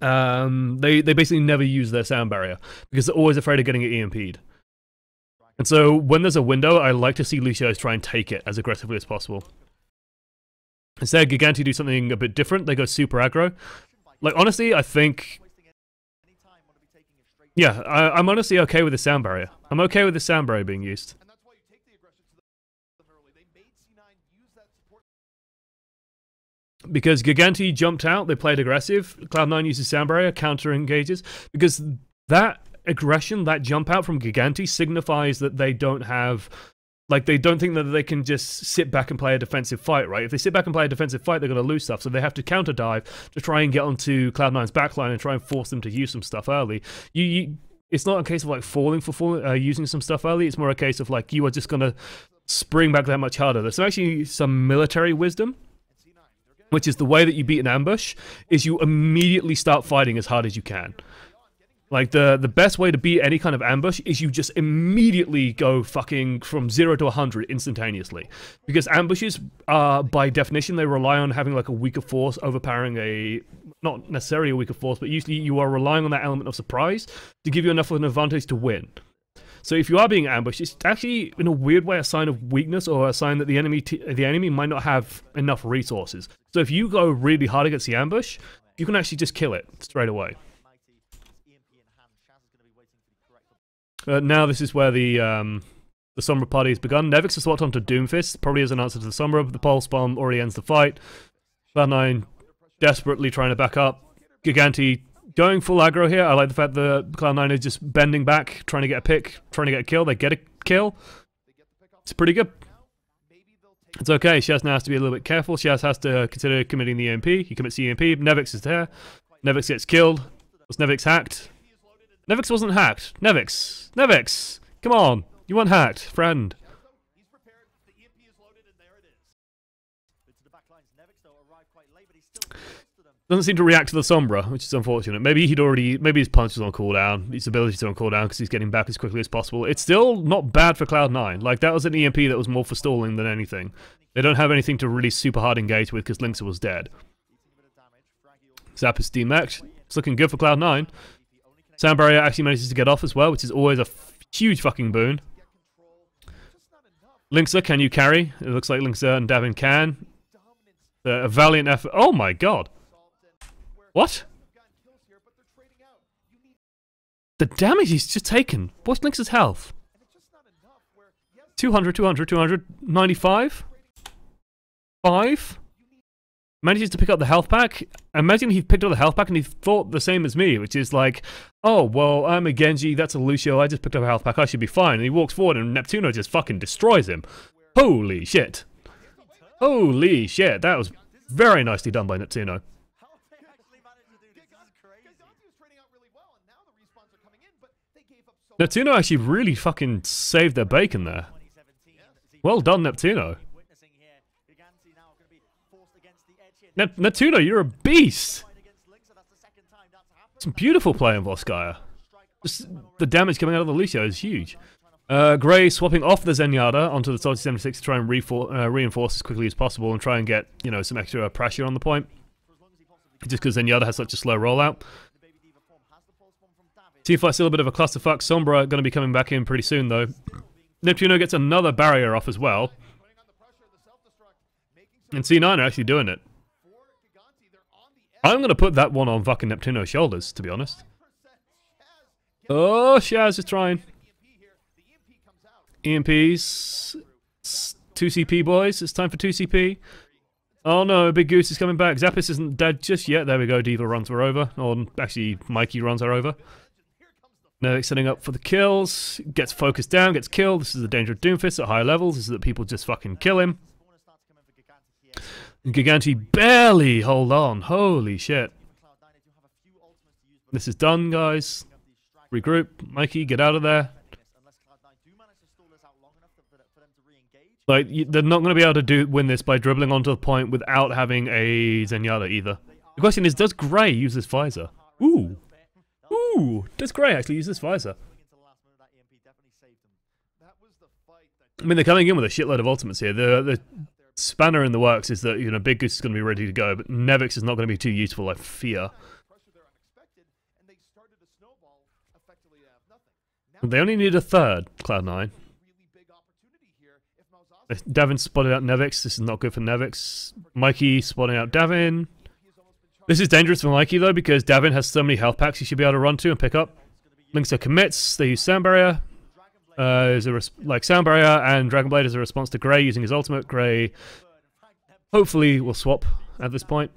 [SPEAKER 1] um, they they basically never use their sound barrier because they're always afraid of getting it EMP'd. And so when there's a window, I like to see Lucios try and take it as aggressively as possible. Instead, Gigantti do something a bit different. They go super aggro. Like, honestly, I think... Yeah, I, I'm honestly okay with the sound barrier. I'm okay with the sound barrier being used. Because Gigantti jumped out, they played aggressive. Cloud9 uses sound barrier, counter engages. Because that aggression, that jump out from Gigantti signifies that they don't have. Like, they don't think that they can just sit back and play a defensive fight, right? If they sit back and play a defensive fight, they're going to lose stuff. So they have to counter dive to try and get onto Cloud9's backline and try and force them to use some stuff early. You, you it's not a case of like falling for falling, uh, using some stuff early. It's more a case of like you are just going to spring back that much harder. There's actually some military wisdom which is the way that you beat an ambush, is you immediately start fighting as hard as you can. Like the the best way to beat any kind of ambush is you just immediately go fucking from zero to hundred instantaneously, because ambushes are by definition they rely on having like a weaker force overpowering a not necessarily a weaker force, but usually you are relying on that element of surprise to give you enough of an advantage to win. So if you are being ambushed, it's actually in a weird way a sign of weakness or a sign that the enemy the enemy might not have enough resources. So if you go really hard against the ambush, you can actually just kill it straight away. Uh, now this is where the um, the Sombra party has begun. Nevix has swapped onto Doomfist, probably as an answer to the Sombra, but the Pulse Bomb already ends the fight. Cloud9 desperately trying to back up. Gigantti going full aggro here. I like the fact that Cloud9 is just bending back, trying to get a pick, trying to get a kill. They get a kill. It's pretty good. It's okay. Shaz now has to be a little bit careful. Shaz has to consider committing the EMP. He commits the EMP. Nevix is there. Nevix gets killed. Was Nevix hacked? Nevix wasn't hacked. Nevix. Nevix. Come on. You weren't hacked, friend.
[SPEAKER 3] He's prepared. The EMP is loaded, and there it is.
[SPEAKER 2] Into the back lines. Nevix, though, arrived quite late, but he's still close to them.
[SPEAKER 1] Doesn't seem to react to the Sombra, which is unfortunate. Maybe he'd already, maybe his punch was on cooldown, his ability is on cooldown because he's getting back as quickly as possible. It's still not bad for Cloud9. Like, that was an EMP that was more for stalling than anything. They don't have anything to really super hard engage with because Linkzr was dead. Zap is DMAX. It's looking good for Cloud9. Sound Barrier actually manages to get off as well, which is always a huge fucking boon. Linkzr, can you carry? It looks like Linkzr and Davin can. Uh, a valiant effort. Oh my god. What? The damage he's just taken. What's Linkzr's health? 200, 200, 200, 95? 5? Manages to pick up the health pack. Imagine he picked up the health pack and he thought the same as me, which is like, oh, well, I'm a Genji, that's a Lucio, I just picked up a health pack, I should be fine. And he walks forward and Neptuno just fucking destroys him. Holy shit. Holy shit, that was very nicely done by Neptuno.
[SPEAKER 2] How have they actually managed to do this? This is crazy.
[SPEAKER 3] Gigantti was trading out really well, and now the respawns are coming in, but they gave up so
[SPEAKER 1] Neptuno actually really fucking saved their bacon there. Well done, Neptuno. Nep- Neptuno, you're a beast! Some beautiful play in Volskaya. Just the damage coming out of the Lucio is huge. Uh, Gray swapping off the Zenyatta onto the Salty 76 to try and uh, reinforce as quickly as possible and try and get, you know, some extra pressure on the point. Just because Zenyatta has such a slow rollout.
[SPEAKER 2] The Baby D.Va form has the pulse bomb from
[SPEAKER 1] T-Fight's still a bit of a clusterfuck. Sombra going to be coming back in pretty soon, though. Neptuno gets another barrier off as well. And C9 are actually doing it. I'm going to put that one on fucking Neptuno's shoulders, to be honest.
[SPEAKER 3] 100% Shaz
[SPEAKER 1] Oh, Shaz is trying. EMPs. 2CP, boys. It's time for 2CP. Oh no, Big Goose is coming back. Zappis isn't dead just yet. There we go. D.Va runs her over. Or actually, Mikey runs her over. Nevix setting up for the kills. Gets focused down, gets killed. This is the danger of Doomfist at higher levels. Is that people just fucking kill him.
[SPEAKER 2] For
[SPEAKER 1] Gigantti barely hold on. Holy shit.
[SPEAKER 2] Cloud9, they do have a few ultimates to use, but
[SPEAKER 1] This is done, guys. Regroup. Mikey, get out of there.
[SPEAKER 2] Unless Cloud9 do manage to stall this out long enough for, for them to re-engage.
[SPEAKER 1] Like, they're not going to be able to do win this by dribbling onto the point without having a Zenyatta either. The question is, does Gray use this visor? Ooh. Ooh. Does Gray actually use this visor? I mean, they're coming in with a shitload of ultimates here. The the spanner in the works is that you know Big Goose is going to be ready to go, but Nevix is not going to be too useful. I fear.
[SPEAKER 3] they
[SPEAKER 1] only need a third. Cloud nine.
[SPEAKER 3] really big opportunity here if Malzahn
[SPEAKER 1] Davin spotted out Nevix. This is not good for Nevix. Mikey spotting out Davin. This is dangerous for Mikey though because Davin has so many health packs he should be able to run to and pick up. Linkzr commits. They use Sound Barrier. Uh, is a like Sound Barrier and Dragon Blade is a response to Gray using his ultimate. Gray hopefully will swap at this point.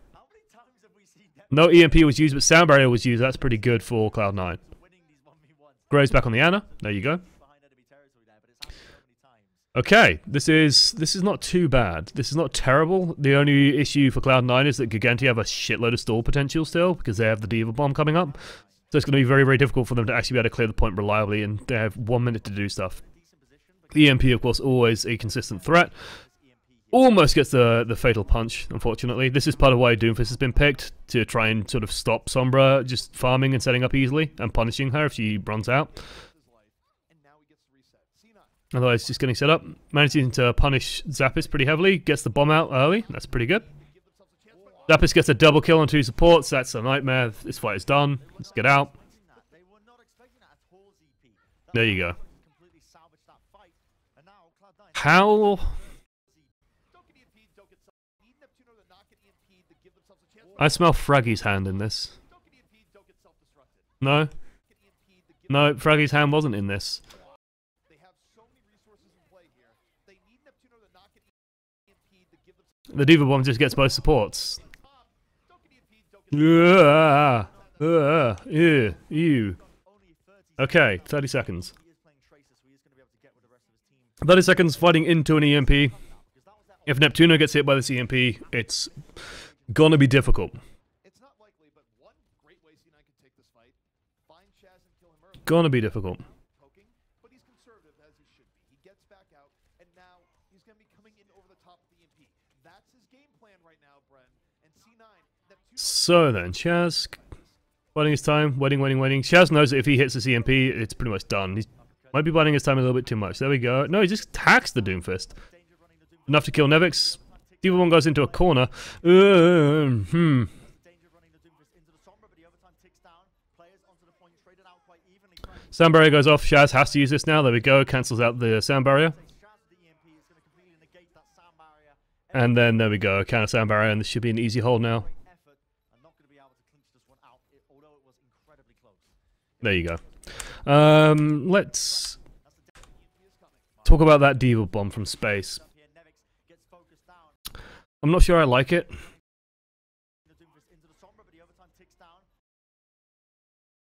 [SPEAKER 1] No EMP was used, but Sound Barrier was used. That's pretty good for Cloud9.
[SPEAKER 2] winning these 1v1s
[SPEAKER 1] Gray's back on the Ana. There you go.
[SPEAKER 2] behind enemy territory there, but it's happened so many times.
[SPEAKER 1] Okay, this is this is not too bad. This is not terrible. The only issue for Cloud9 is that Gigantti have a shitload of stall potential still because they have the D.Va Bomb coming up. So it's going to be very, very difficult for them to actually be able to clear the point reliably, and they have one minute to do stuff. EMP, of course, always a consistent threat. Almost gets the the fatal punch, unfortunately. This is part of why Doomfist has been picked to try and sort of stop Sombra just farming and setting up easily and punishing her if she runs out.
[SPEAKER 3] and now he gets to reset. C9
[SPEAKER 1] Otherwise, just getting set up. Managing to punish Zappis pretty heavily. Gets the bomb out early. That's pretty good. Zappis gets a double kill on two supports. That's a nightmare. This fight is done. Let's get out. There you go.
[SPEAKER 2] completely salvaged that fight. And now Cloud9
[SPEAKER 1] How? I smell Fragi's hand in this. No? No, Fragi's hand wasn't in this.
[SPEAKER 3] They have so many resources in play here. They need Neptuno to not get EMP'd to give themselves
[SPEAKER 1] The D.Va Bomb just gets both supports. Ugh, ugh, ew, ew. Okay, 30 seconds.
[SPEAKER 2] he is playing Tracer, so he is going to be able to get with the rest of his team.
[SPEAKER 1] 30 seconds fighting into an EMP. If Neptuno gets hit by this EMP, it's gonna be difficult.
[SPEAKER 3] Likely, but one great way C9 can take this fight. Find Shaz and kill him early.
[SPEAKER 1] Gonna be difficult.
[SPEAKER 3] Poking, but he's conservative as he should be. He gets back out, and now he's going to be coming in over the top of the EMP. That's his game plan right now, Bren. And C9, Neptuno
[SPEAKER 1] So then, Shaz biding his time, waiting, waiting, waiting. Shaz knows that if he hits the EMP, it's pretty much done. He might be biding his time a little bit too much. There we go. No, he just hacks the Doomfist. Enough to kill Nevix. Diva one goes into a corner. Uh, hmm.
[SPEAKER 2] the the the the
[SPEAKER 1] Sound barrier goes off. Shaz has to use this now. There we go. Cancels out the
[SPEAKER 2] the sound barrier.
[SPEAKER 1] And then there we go. Counter sound barrier, and this should be an easy hold now.
[SPEAKER 2] Effort and not going to be able to clinch this one out, it, although it was incredibly close.
[SPEAKER 1] There you go. Um, let's talk about that D.Va bomb from space. I'm not sure I like it.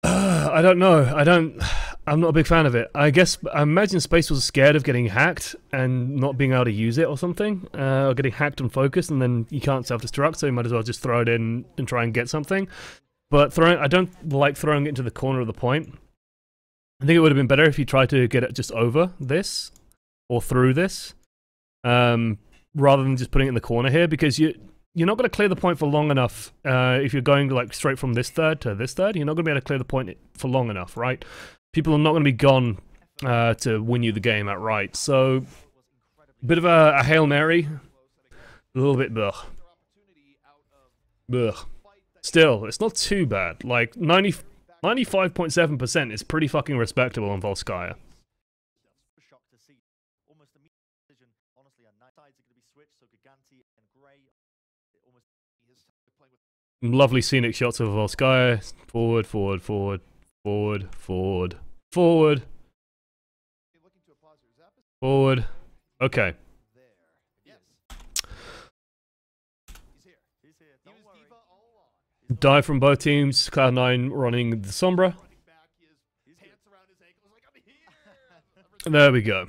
[SPEAKER 1] I don't know. I don't. I'm not a big fan of it. I guess I imagine Space was scared of getting hacked and not being able to use it or something, uh, or getting hacked and focused, and then you can't self-destruct, so you might as well just throw it in and try and get something. But throwing, I don't like throwing it into the corner of the point. I think it would have been better if you tried to get it just over this or through this, um, rather than just putting it in the corner here, because you you're not going to clear the point for long enough uh, if you're going like straight from this third to this third. You're not going to be able to clear the point for long enough, right? People are not going to be gone uh, to win you the game outright. So, bit of a, a hail mary, a little bit ugh. Ugh. Still, it's not too bad. Like 90, 95.7% is pretty fucking respectable on Volskaya. Lovely scenic shots of Volskaya. Forward, forward, forward, forward, forward, forward, forward. Okay.
[SPEAKER 3] there. Yes. He's here.
[SPEAKER 2] He's here.
[SPEAKER 3] He
[SPEAKER 2] Don't
[SPEAKER 3] was
[SPEAKER 2] worry.
[SPEAKER 3] Diva all along.
[SPEAKER 1] Dive from both teams. Cloud9 running the Sombra.
[SPEAKER 3] I'm.
[SPEAKER 1] There we go.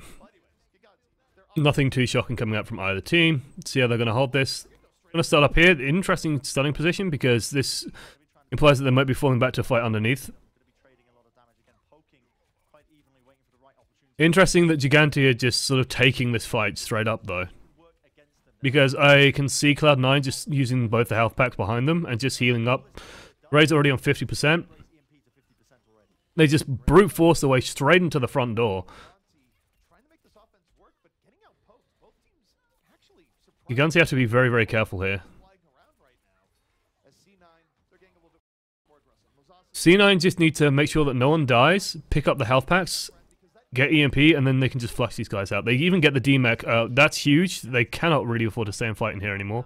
[SPEAKER 1] Nothing too shocking coming out from either team. See how they're going to hold this. Going to start up here. Interesting starting position because this implies that they might be falling back to fight underneath. Interesting that Gigantti are just sort of taking this fight straight up though. Because I can see Cloud9 just using both the health packs behind them and just healing up. Ray's already on 50%. They just brute force their way straight into the front door.
[SPEAKER 3] Surprised
[SPEAKER 1] Gigantti have to be very, very careful here.
[SPEAKER 3] flying around right now. As C9, they're getting a little bit more aggressive. Malzahzar
[SPEAKER 1] C9 just need to make sure that no one dies, pick up the health packs, get EMP, and then they can just flush these guys out. They even get the DMEC. Uh, that's huge. They cannot really afford to stay and fight in here anymore.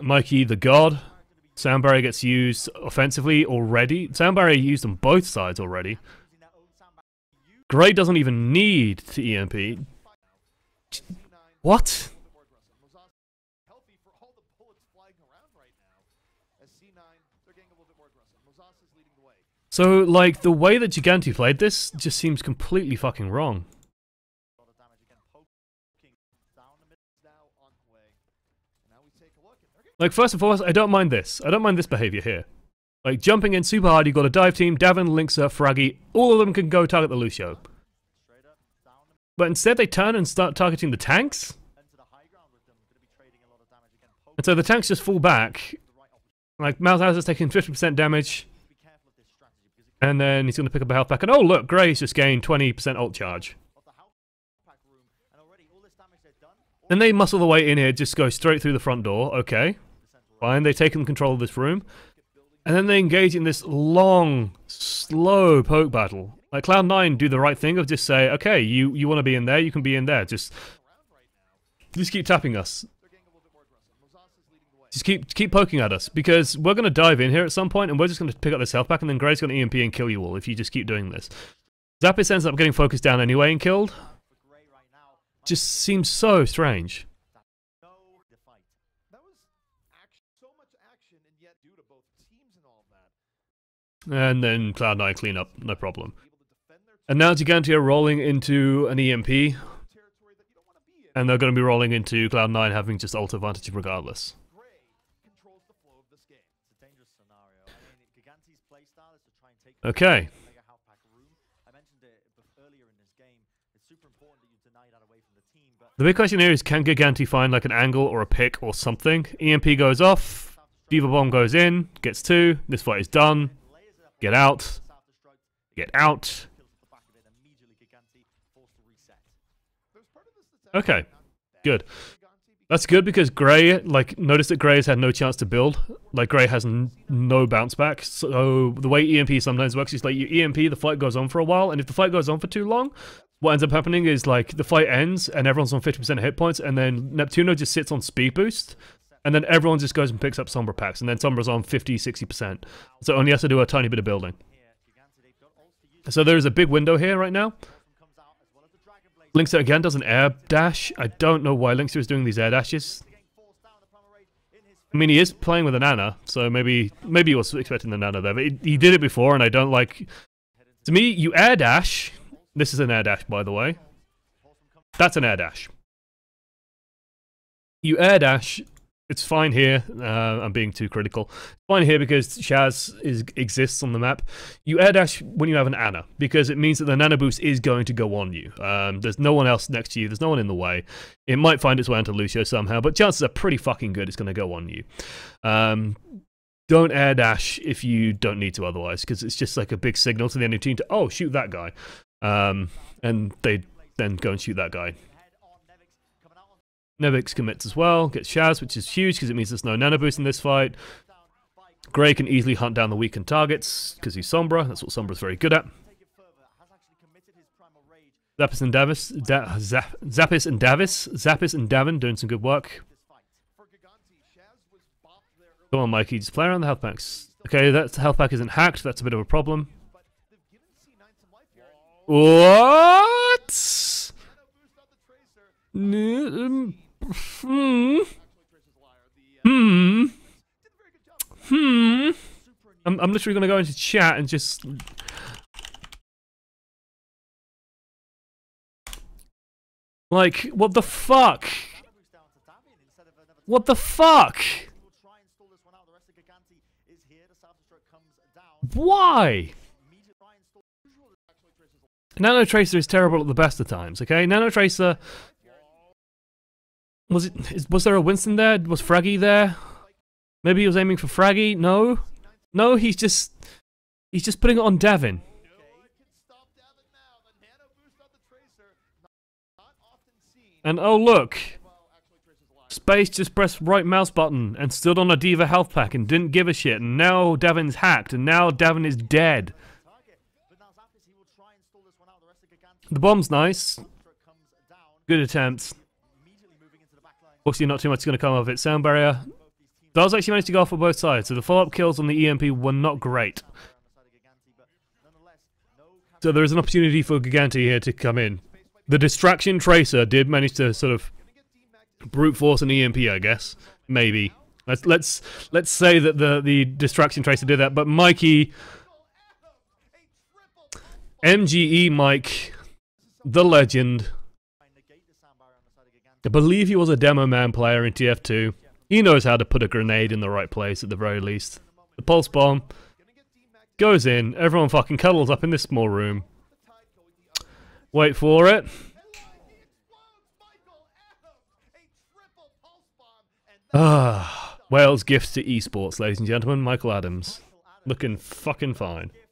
[SPEAKER 2] Mikey the D-Mech
[SPEAKER 1] god. Sound barrier gets used offensively already. Sound barrier used on both sides already. Gray doesn't even need to EMP. What?
[SPEAKER 3] more aggressive. Malzahzar healthy for all the bullets flying around right now. As C9, they're getting a little bit more aggressive. Malzahzar's leading the way.
[SPEAKER 1] So, like, the way that Gigantti played this just seems completely fucking wrong. Like, first and foremost, I don't mind this. I don't mind this behavior here. Like, jumping in super hard, you got a dive team, Davin, Linkzr, Fragi, all of them can go target the Lucio. But instead, they turn and start targeting the tanks. And so the tanks just fall back. Like, Malzahzar's taking 50% damage.
[SPEAKER 2] Be careful of this strategy because it
[SPEAKER 1] And then he's going to pick up a health pack. And oh, look, Gray's just gained 20% ult charge.
[SPEAKER 2] the.
[SPEAKER 1] Then they muscle their way in here, just go straight through the front door. Okay. Fine, they take control of this room. And then they engage in this long, slow poke battle. Like Cloud9 do the right thing of just say, okay, you, you want to be in there, you can be in there. Just just keep tapping us.
[SPEAKER 3] they're getting a little bit more aggressive. Malzahzar's leading the way.
[SPEAKER 1] Just keep keep poking at us. Because we're gonna dive in here at some point and we're just gonna pick up this health pack and then Gray's gonna EMP and kill you all if you just keep doing this. Zappis ends up getting focused down anyway and killed. Just seems so strange.
[SPEAKER 3] And to
[SPEAKER 1] then Cloud9 clean up, no problem.
[SPEAKER 3] to
[SPEAKER 1] And now Gigantia rolling into an EMP,
[SPEAKER 3] to
[SPEAKER 1] and they're going to be rolling into Cloud9 having just ult advantage regardless.
[SPEAKER 2] But
[SPEAKER 1] The big question here is can Gigantti find like an angle or a pick or something? EMP goes off, D.Va Bomb goes in, gets two, this fight is done. Get out, get out. Okay, good. That's good because Gray, like, notice that Gray has had no chance to build. Like, Gray has n- no bounce back. So, the way EMP sometimes works is like you EMP, the fight goes on for a while, and if the fight goes on for too long, what ends up happening is like the fight ends and everyone's on 50% hit points, and then Neptuno just sits on speed boost, and then everyone just goes and picks up Sombra packs, and then Sombra's on 50, 60%. So, only has to do a tiny bit of building.
[SPEAKER 2] Here, Gigantti, they've got ults to use.
[SPEAKER 1] So, there is a big window here right now.
[SPEAKER 2] Orphan comes out as well as the Dragon Blade.
[SPEAKER 1] Linkzr again does an air dash. I don't know why Linkzr is doing these air dashes. I mean, he is playing with a Nana, so maybe maybe he was expecting the Nana there, but he, he did it before, and I don't like. To me, you air dash. This is an air dash, by the way. That's an air dash. You air dash. It's fine here. Uh, I'm being too critical. It's fine here because Shaz is exists on the map. You air dash when you have an Ana because it means that the nano boost is going to go on you. Um, there's no one else next to you. There's no one in the way. It might find its way onto Lucio somehow, but chances are pretty fucking good it's going to go on you. Um, don't air dash if you don't need to otherwise, because it's just like a big signal to the enemy team to oh shoot that guy, um, and they then go and shoot that guy.
[SPEAKER 2] head on Nevix coming out on
[SPEAKER 1] Nevix commits as well, gets Shaz, which is huge because it means there's no nano boost in this fight. Gray can easily hunt down the weakened targets because he's Sombra. That's what Sombra's very good at. Zappis and Davis, da- Zap- Zappis and Davis, Zappis and Davin doing some good work. Come on, Mikey, just play around the health packs. Okay, that health pack isn't hacked. That's a bit of a problem.
[SPEAKER 3] but they've given C9 some life here.
[SPEAKER 1] What?
[SPEAKER 3] Nano
[SPEAKER 1] um, Hmm. Hmm. Hmm. I'm, I'm literally going to go into chat and just... Like, what the fuck? What the fuck? Why? Nanotracer is terrible at the best of times, okay? Nanotracer was it? Was there a Winston there? Was Fraggy there? Maybe he was aiming for Fraggy. No, no. He's just he's just putting it on Davin. And oh look. Space just pressed right mouse button and stood on a D.Va health pack and didn't give a shit. And now Davin's hacked, and now Davin is dead.
[SPEAKER 2] The
[SPEAKER 1] bomb's nice. Good attempts.
[SPEAKER 2] immediately moving into the back line.
[SPEAKER 1] Obviously, not too much is going to come of it. Sound barrier does actually manage to go off on both sides, so the follow-up kills on the EMP were not great. So there is an opportunity for Gigantti here to come in. The distraction tracer did manage to sort of brute force an EMP, I guess. Maybe. Let's let's let's say that the the distraction tracer did that, but Mikey MGE Mike, the legend.
[SPEAKER 2] negate the sound barrier on the side of Gigantti.
[SPEAKER 1] I believe he was a demo man player in TF2. He knows how to put a grenade in the right place at the very least. The pulse bomb goes in. Everyone fucking cuddles up in this small room. Wait for it. Ah, Wales gifts to esports, ladies and gentlemen. Michael Adams, looking fucking fine.
[SPEAKER 2] Gift.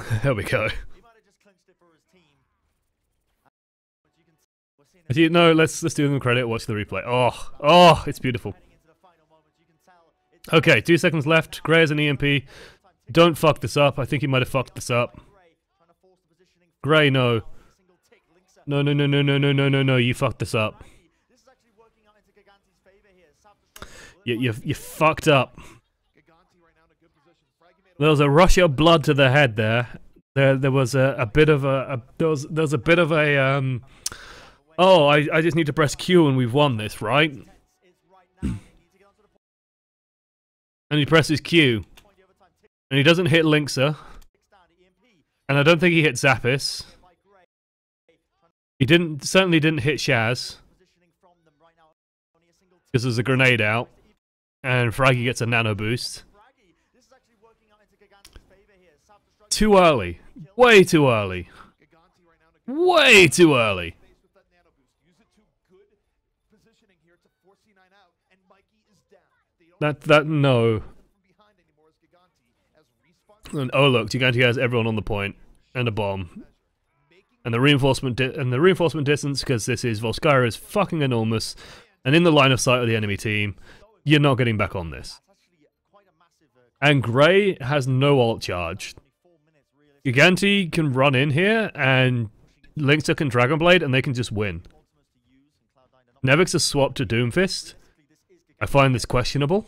[SPEAKER 1] There we go.
[SPEAKER 2] He might have just clinched it for his team. But you can see, we're seeing it
[SPEAKER 1] Do you- No, let's let's do them credit. Watch the replay. Oh, oh, it's beautiful. Okay, two seconds left. Gray has an EMP. Don't fuck this up. I think he might have fucked this up.
[SPEAKER 2] Gray
[SPEAKER 1] no. No, no, no, no, no, no, no, no, no. You fucked this up.
[SPEAKER 2] Is.
[SPEAKER 1] You, you, you fucked up. There was a rush of blood to the head there. There, there was a, a bit of a, a there was there was a bit of a um. Oh, I, I just need to press Q and we've won this, right? and he presses Q. And he doesn't hit
[SPEAKER 2] Linkzr.
[SPEAKER 1] And I don't think he hit Zappis. He didn't certainly didn't hit Shaz. Because there's a grenade out. And Fragi gets a nano boost. Too early. Way too early. Way too early.
[SPEAKER 3] That
[SPEAKER 1] that no. And oh look, Gigantti has everyone on the point and a bomb. And the reinforcement and the reinforcement distance because this is Volskaya is fucking enormous, and in the line of sight of the enemy team, you're not getting back on this. And Gray has no ult charge. Gigantti can run in here, and Linkzr can Dragon Blade, and they can just win.
[SPEAKER 2] Ultimates to use, and Cloud9 are not.
[SPEAKER 1] Nevix has swapped to Doomfist. I find this questionable.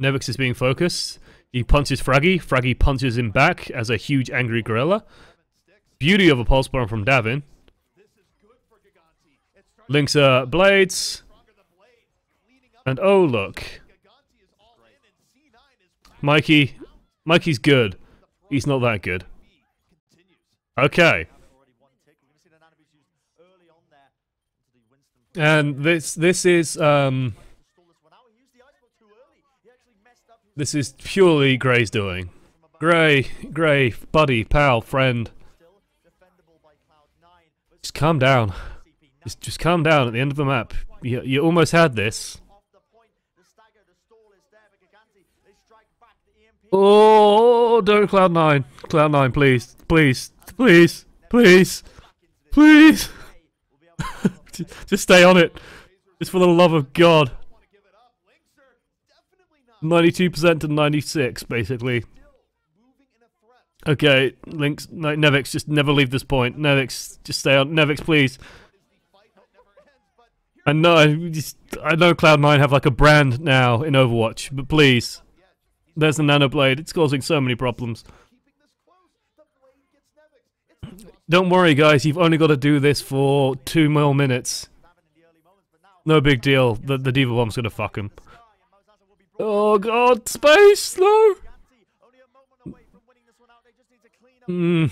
[SPEAKER 1] Nevix is being focused. He punches Fragi. Fragi punches him back as a huge angry gorilla. Beauty of a pulse bomb from Davin. Links uh, blades. And oh look. Mikey. Mikey's good. He's not that good. Okay. And this this is um
[SPEAKER 2] this
[SPEAKER 1] is purely Gray's doing. Gray, Gray, buddy, pal, friend. Just calm down. Just, just calm down at the end of the map. You, you almost had this. Oh, don't Cloud9. Cloud9, please. Please. Please. Please. Please. Just- stay on it. Just for the love of God.
[SPEAKER 3] Want to give it up. Linkzr definitely not
[SPEAKER 1] Ninety-two percent to ninety-six, basically. Okay, Links, Nevix, just never leave this point. Nevix, just stay on. Nevix, please. I know, I just, I know Cloud Nine have like a brand now in Overwatch, but please, there's the Nano Blade. It's causing so many problems. Don't worry, guys. You've only got to do this for two more minutes. No big deal. The, the D.Va Bomb's gonna fuck him. Oh god, space! No! Mm,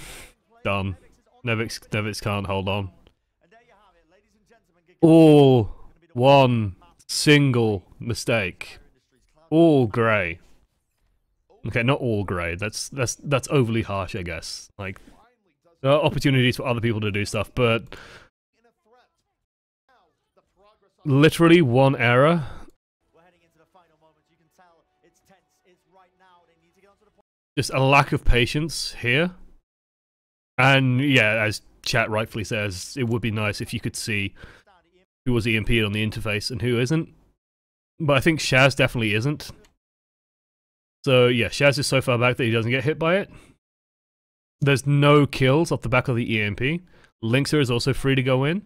[SPEAKER 1] done.
[SPEAKER 2] Nevix,
[SPEAKER 1] Nevix can't hold on. All one single mistake. All Gray. Okay, not all Gray. That's that's that's overly harsh, I guess. Like there are opportunities for other people to do stuff, but literally one error. Just a lack of patience here. And yeah, as chat rightfully says, it would be nice if you could see who was EMP'd on the interface and who isn't. But I think Shaz definitely isn't. So yeah, Shaz is so far back that he doesn't get hit by it. There's no kills off the back of the EMP. Linkzr is also free to go in.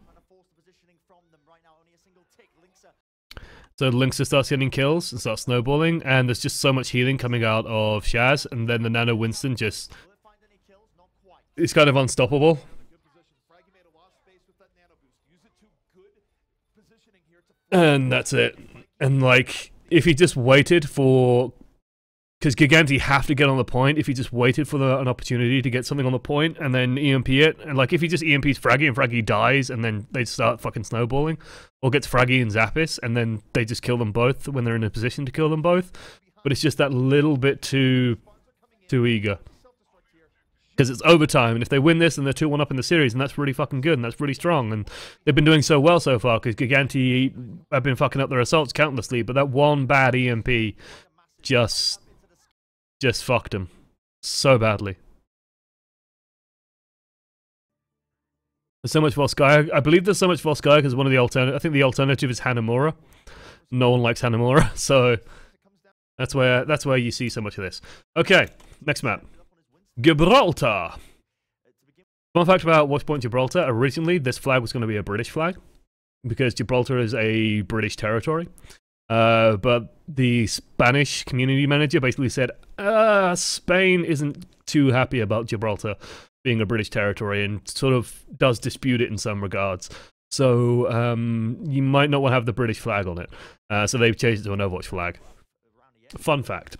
[SPEAKER 1] So Linkzr starts getting kills and starts snowballing, and there's just so much healing coming out of Shaz, and then the Nano Winston just
[SPEAKER 2] will it find any kills? Not quite.
[SPEAKER 1] is kind of unstoppable. And that's it. And like, if he just waited for, because Gigantti have to get on the point. If he just waited for the, an opportunity to get something on the point and then EMP it, and like if he just EMPs Fragi and Fragi dies, and then they start fucking snowballing, or gets Fragi and Zappis, and then they just kill them both when they're in a position to kill them both. But it's just that little bit too, too eager. Because it's overtime, and if they win this, and they're 2 1 up in the series, and that's really fucking good, and that's really strong. And they've been doing so well so far, because Gigantti have been fucking up their assaults countlessly, but that one bad EMP just, just fucked him so badly. There's so much Volskaya. I believe there's so much Volskaya because one of the alternative. I think the alternative is Hanamura. No one likes Hanamura, so that's where that's where you see so much of this. Okay, next map. Gibraltar. Fun fact about Watchpoint Gibraltar, originally this flag was going to be a British flag because Gibraltar is a British territory. Uh, but the Spanish community manager basically said, uh, Spain isn't too happy about Gibraltar being a British territory and sort of does dispute it in some regards. So um, you might not want to have the British flag on it. Uh, so they've changed it to an Overwatch flag. Fun fact.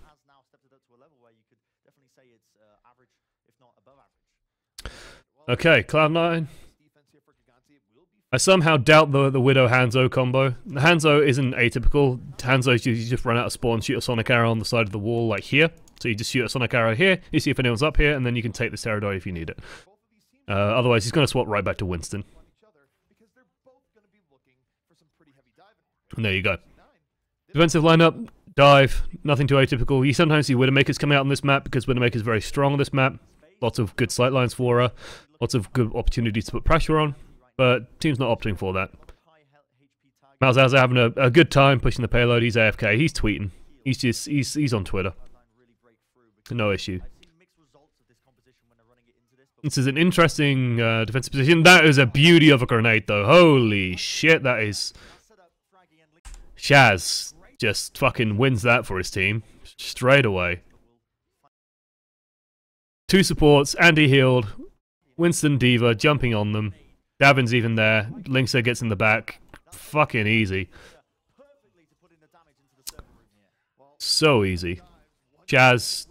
[SPEAKER 1] Okay, Cloud9.
[SPEAKER 3] defense here for Gigantti will be
[SPEAKER 1] I somehow doubt the the Widow Hanzo combo. The Hanzo isn't atypical. Hanzo you just run out of spawn, shoot a sonic arrow on the side of the wall like here. So you just shoot a sonic arrow here, you see if anyone's up here, and then you can take this territory if you need it. Uh, otherwise, he's going to swap right back to Winston. And there you go. Defensive lineup, dive, nothing too atypical. You sometimes see Widowmakers coming out on this map because Widowmaker's very strong on this map. Lots of good sight lines for her, lots of good opportunities to put pressure on, but team's not opting for that.
[SPEAKER 2] HP
[SPEAKER 1] having a, a good time pushing the payload. He's AFK. He's tweeting. He's just he's he's on Twitter.
[SPEAKER 2] Cloud9 really break through because
[SPEAKER 1] No issue.
[SPEAKER 2] This
[SPEAKER 1] is an interesting uh, defensive position. That is a beauty of a grenade, though. Holy shit, that is. Shaz just fucking wins that for his team straight away. Two supports, Andy healed, Winston D.Va jumping on them. Davin's even there. Linkzr gets in the back. Fucking easy. So easy. Shaz,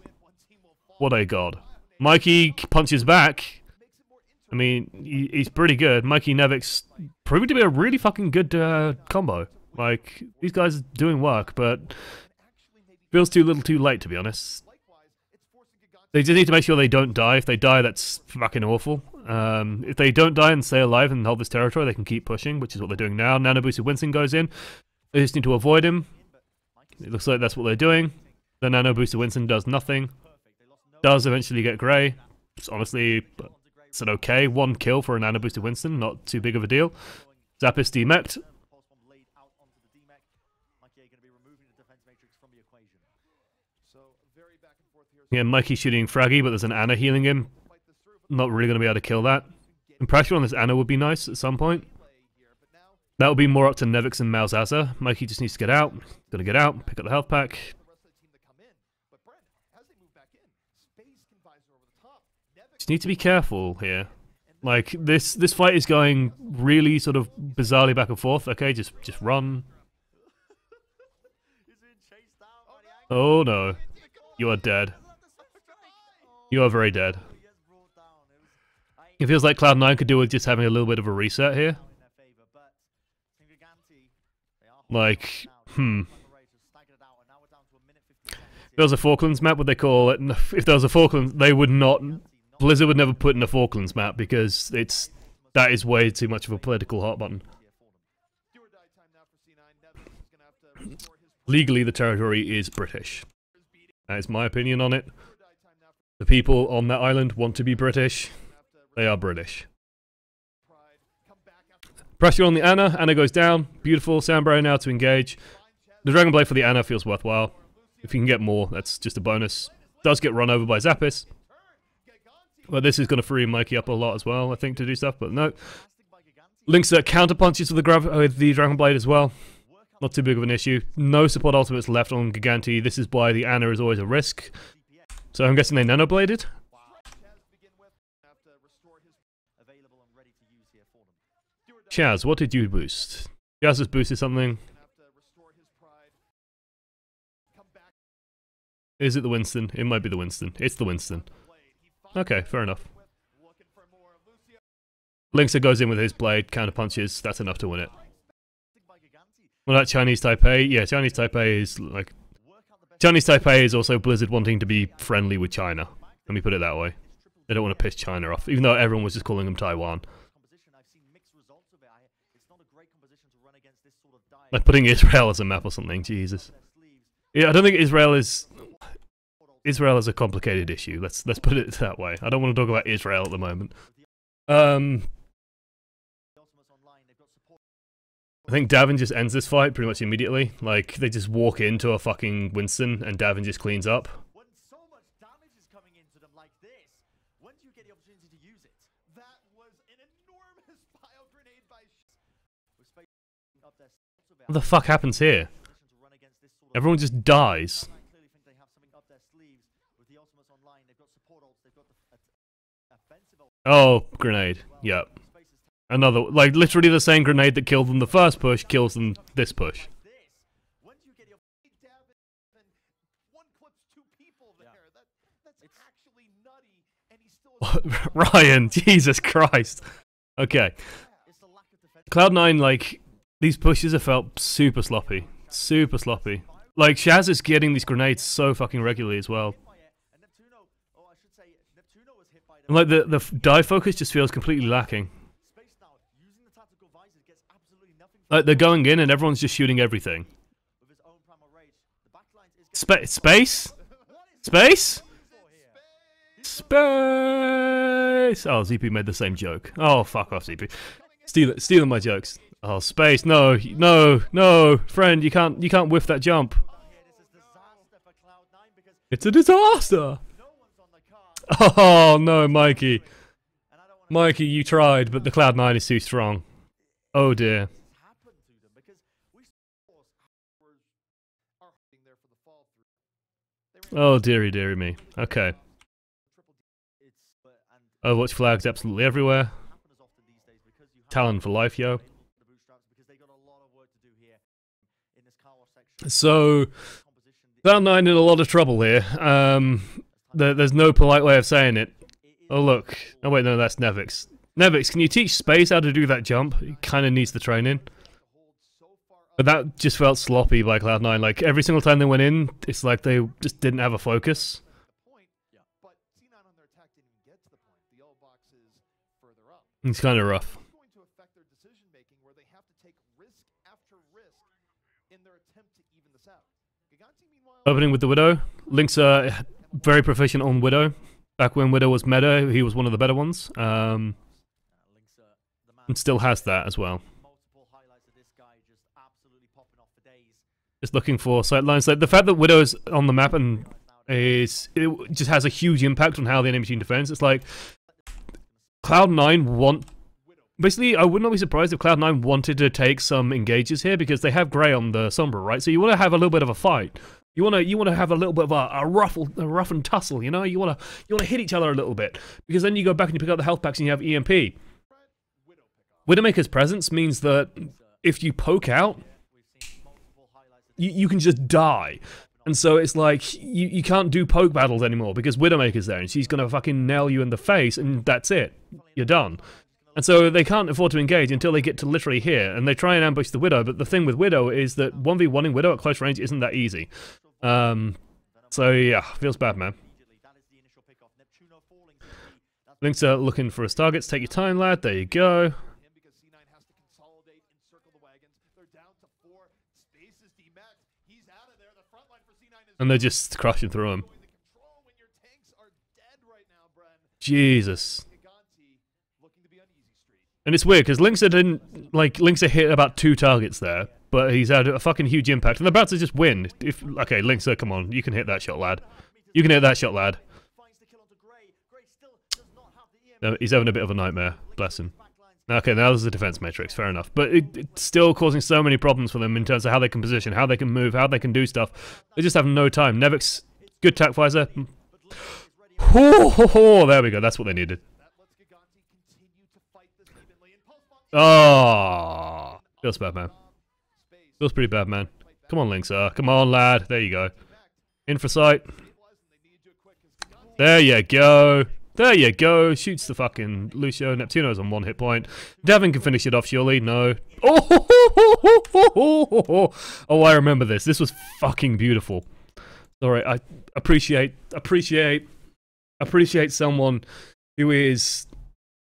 [SPEAKER 1] what a god. Mikey punches back. I mean, he, he's pretty good. Mikey Nevix proving to be a really fucking good uh, combo. Like, these guys are doing work, but feels too little too late, to be honest. They just need to make sure they don't die. If they die, that's fucking awful. Um, if they don't die and stay alive and hold this territory, they can keep pushing, which is what they're doing now. Boosted Winston goes in. They just need to avoid him. It looks like that's what they're doing. The Boosted Winston does nothing. Does eventually get Gray. It's honestly, it's an okay one kill for a Boosted Winston. Not too big of a deal. Zappis
[SPEAKER 3] here.
[SPEAKER 1] Yeah, Mikey shooting Fragi, but there's an Ana healing him.
[SPEAKER 3] Fight this through, but
[SPEAKER 1] Not really going to be able to kill that. And pressure on this Ana would be nice at some point. That would be more up to Nevix and Malzahzar. Mikey just needs to get out. Gonna get out, pick up the health pack. Just need to be careful here. Like this, this fight is going really sort of bizarrely back and forth. Okay, just just run. Oh no, you are dead. You are very dead.
[SPEAKER 2] He gets brought down. It was, I
[SPEAKER 1] It feels like Cloud9 could do with just having a little bit of a reset here. Like, hmm.
[SPEAKER 2] Primal Rage has staggered it out, and now we're down to a minute 57 to
[SPEAKER 1] If there was a Falklands map, would they call it? If there was a Falklands, they would not. Blizzard would never put in a Falklands map because it's that is way too much of a political hot button.
[SPEAKER 3] Do or die time now for C9. Nevins is gonna have to restore his
[SPEAKER 1] Legally, the territory is British. That is my opinion on it. The people on that island want to be British. They are British. Pressure on the Ana. Ana goes down. Beautiful. Sombra now to engage. The Dragon Blade for the Ana feels worthwhile. If you can get more, that's just a bonus. Does get run over by Zappis. But this is going to free Mikey up a lot as well, I think, to do stuff. But no. Links uh, counter punches with the, grav- uh, with the Dragon Blade as well. Not too big of an issue. No support ultimates left on Gigantti. This is why the Ana is always a risk. So I'm guessing they nano bladed.
[SPEAKER 3] Shaz to begin with. Have to restore his
[SPEAKER 2] available and ready to use here for them.
[SPEAKER 3] do or die.
[SPEAKER 1] Shaz, what did you boost? Shaz has boosted something. Is it the Winston? It might be the Winston. It's the Winston. Okay, fair enough. Linkzr goes in with his blade, counter punches. That's enough to win it. Well, that Chinese Taipei, yeah, Chinese Taipei is like Chinese Taipei is also Blizzard wanting to be friendly with China. Let me put it that way. They don't want to piss China off, even though everyone was just calling them Taiwan.
[SPEAKER 2] composition. I've seen mixed results of it. I, it's not a great composition to run against this sort of diet.
[SPEAKER 1] Like putting Israel as a map or something. Jesus. Yeah, I don't think Israel is. Israel is a complicated issue. Let's let's put it that way. I don't want to talk about Israel at the moment. Um. I think Davin just ends this fight pretty much immediately. Like they just walk into a fucking Winston and Davin just cleans up.
[SPEAKER 2] When so much damage is coming into them like this, when do you get the opportunity to use it?
[SPEAKER 3] That was an enormous bio grenade by Sh-
[SPEAKER 2] With space up their sights of it,
[SPEAKER 1] What the fuck happens here? Everyone just dies.
[SPEAKER 2] Cloud9 clearly think they have something up their sleeves with the Ultimates Online. They've got support ults. They've got the f- a- offensive ult.
[SPEAKER 1] Oh, grenade. Yep. Another, like literally the same grenade that killed them the first push kills them this push. Ryan, Jesus Christ. Okay,
[SPEAKER 2] It's the lack of defense.
[SPEAKER 1] Cloud9, like, these pushes have felt super sloppy. Super sloppy. Like, Shaz is getting these grenades so fucking regularly as well.
[SPEAKER 2] And
[SPEAKER 1] like, the, the dive focus just feels completely lacking. Like, they're going in and everyone's just shooting everything. Spa- space? Space? Space! Oh, ZP made the same joke. Oh, fuck off, ZP. Steal, stealing my jokes. Oh, space! No, no, no, friend, you can't, you can't whiff that jump.
[SPEAKER 2] here. This is disaster for Cloud9 because
[SPEAKER 1] It's a disaster. Oh no, Mikey, Mikey, you tried, but the Cloud Nine is too strong. Oh dear. Oh dearie, dearie me. Okay.
[SPEAKER 2] Oh,
[SPEAKER 1] Overwatch flags absolutely everywhere. Talon for life, yo.
[SPEAKER 2] the bootstraps because they got a lot of work to do here in this car wash section.
[SPEAKER 1] So
[SPEAKER 2] Composition the-
[SPEAKER 1] Cloud Nine in a lot of trouble here. Um, there, there's no polite way of saying it. Oh look. Oh wait, no, that's Nevix. Nevix, can you teach Space how to do that jump? He kind of needs the training. But that just felt sloppy by Cloud9. Like every single time they went in, it's like they just didn't have a focus.
[SPEAKER 3] the kind
[SPEAKER 2] of
[SPEAKER 3] But C9 on their attack didn't even get to the point. The yellow box is further up.
[SPEAKER 1] It's kind of rough.
[SPEAKER 3] It's going to affect their decision making where they have to take risk after risk in their attempt to even this out. Gigantti meanwhile
[SPEAKER 1] Opening with the Widow. Link's uh, very proficient on Widow. Back when Widow was meta, he was one of the better ones. Um, and still has that as well.
[SPEAKER 2] just
[SPEAKER 1] looking for sight lines. Like the fact that Widow's on the map and is it just has a huge impact on how the enemy team defends. It's like Cloud9 want basically I would not be surprised if Cloud9 wanted to take some engages here because they have Gray on the Sombra, right? So you want to have a little bit of a fight. You want to you want to have a little bit of a, a ruffle, a rough and tussle. You know, you want to you want to hit each other a little bit because then you go back and you pick up the health packs and you have EMP. Widowmaker's presence means that if you poke out, you, you can just die. And so it's like you, you can't do poke battles anymore because Widowmaker's there and she's gonna fucking nail you in the face and that's it. You're done. And so they can't afford to engage until they get to literally here and they try and ambush the Widow, but the thing with Widow is that 1v1ing Widow at close range isn't that easy. Um, So yeah, feels bad, man. Links are looking for his targets. Take your time, lad. There you go.
[SPEAKER 3] him because C9 has to consolidate, encircle the wagons. They're down to four. Space is demaxed. He's out of there. The front line for C9 is
[SPEAKER 1] And they're just crashing through him.
[SPEAKER 3] going
[SPEAKER 1] And it's weird because Linkzr didn't like Linkzr hit about two targets there, but he's had a fucking huge impact, and they're about to just win. If okay, Linkzr, uh, come on, you can hit that shot, lad. You can hit that shot, lad. No, he's having a bit of a nightmare. Bless him. Okay, now there's the defense matrix. Fair enough, but it, it's still causing so many problems for them in terms of how they can position, how they can move, how they can do stuff. They just have no time. Nevix, good tac visor. Ho, ho, ho, there we go. That's what they needed.
[SPEAKER 3] That lets Gigantti continue to fight this evenly. And post
[SPEAKER 1] Oh, feels bad, man. Feels pretty bad, man. Come on, Linkzr. Uh, come on, lad. There you go. In for sight. There you go. There you go. Shoots the fucking Lucio. Neptuno's on one hit point. Devin can finish it off, surely. No. Oh, oh, I remember this. This was fucking beautiful. Sorry, I appreciate, appreciate, appreciate someone who is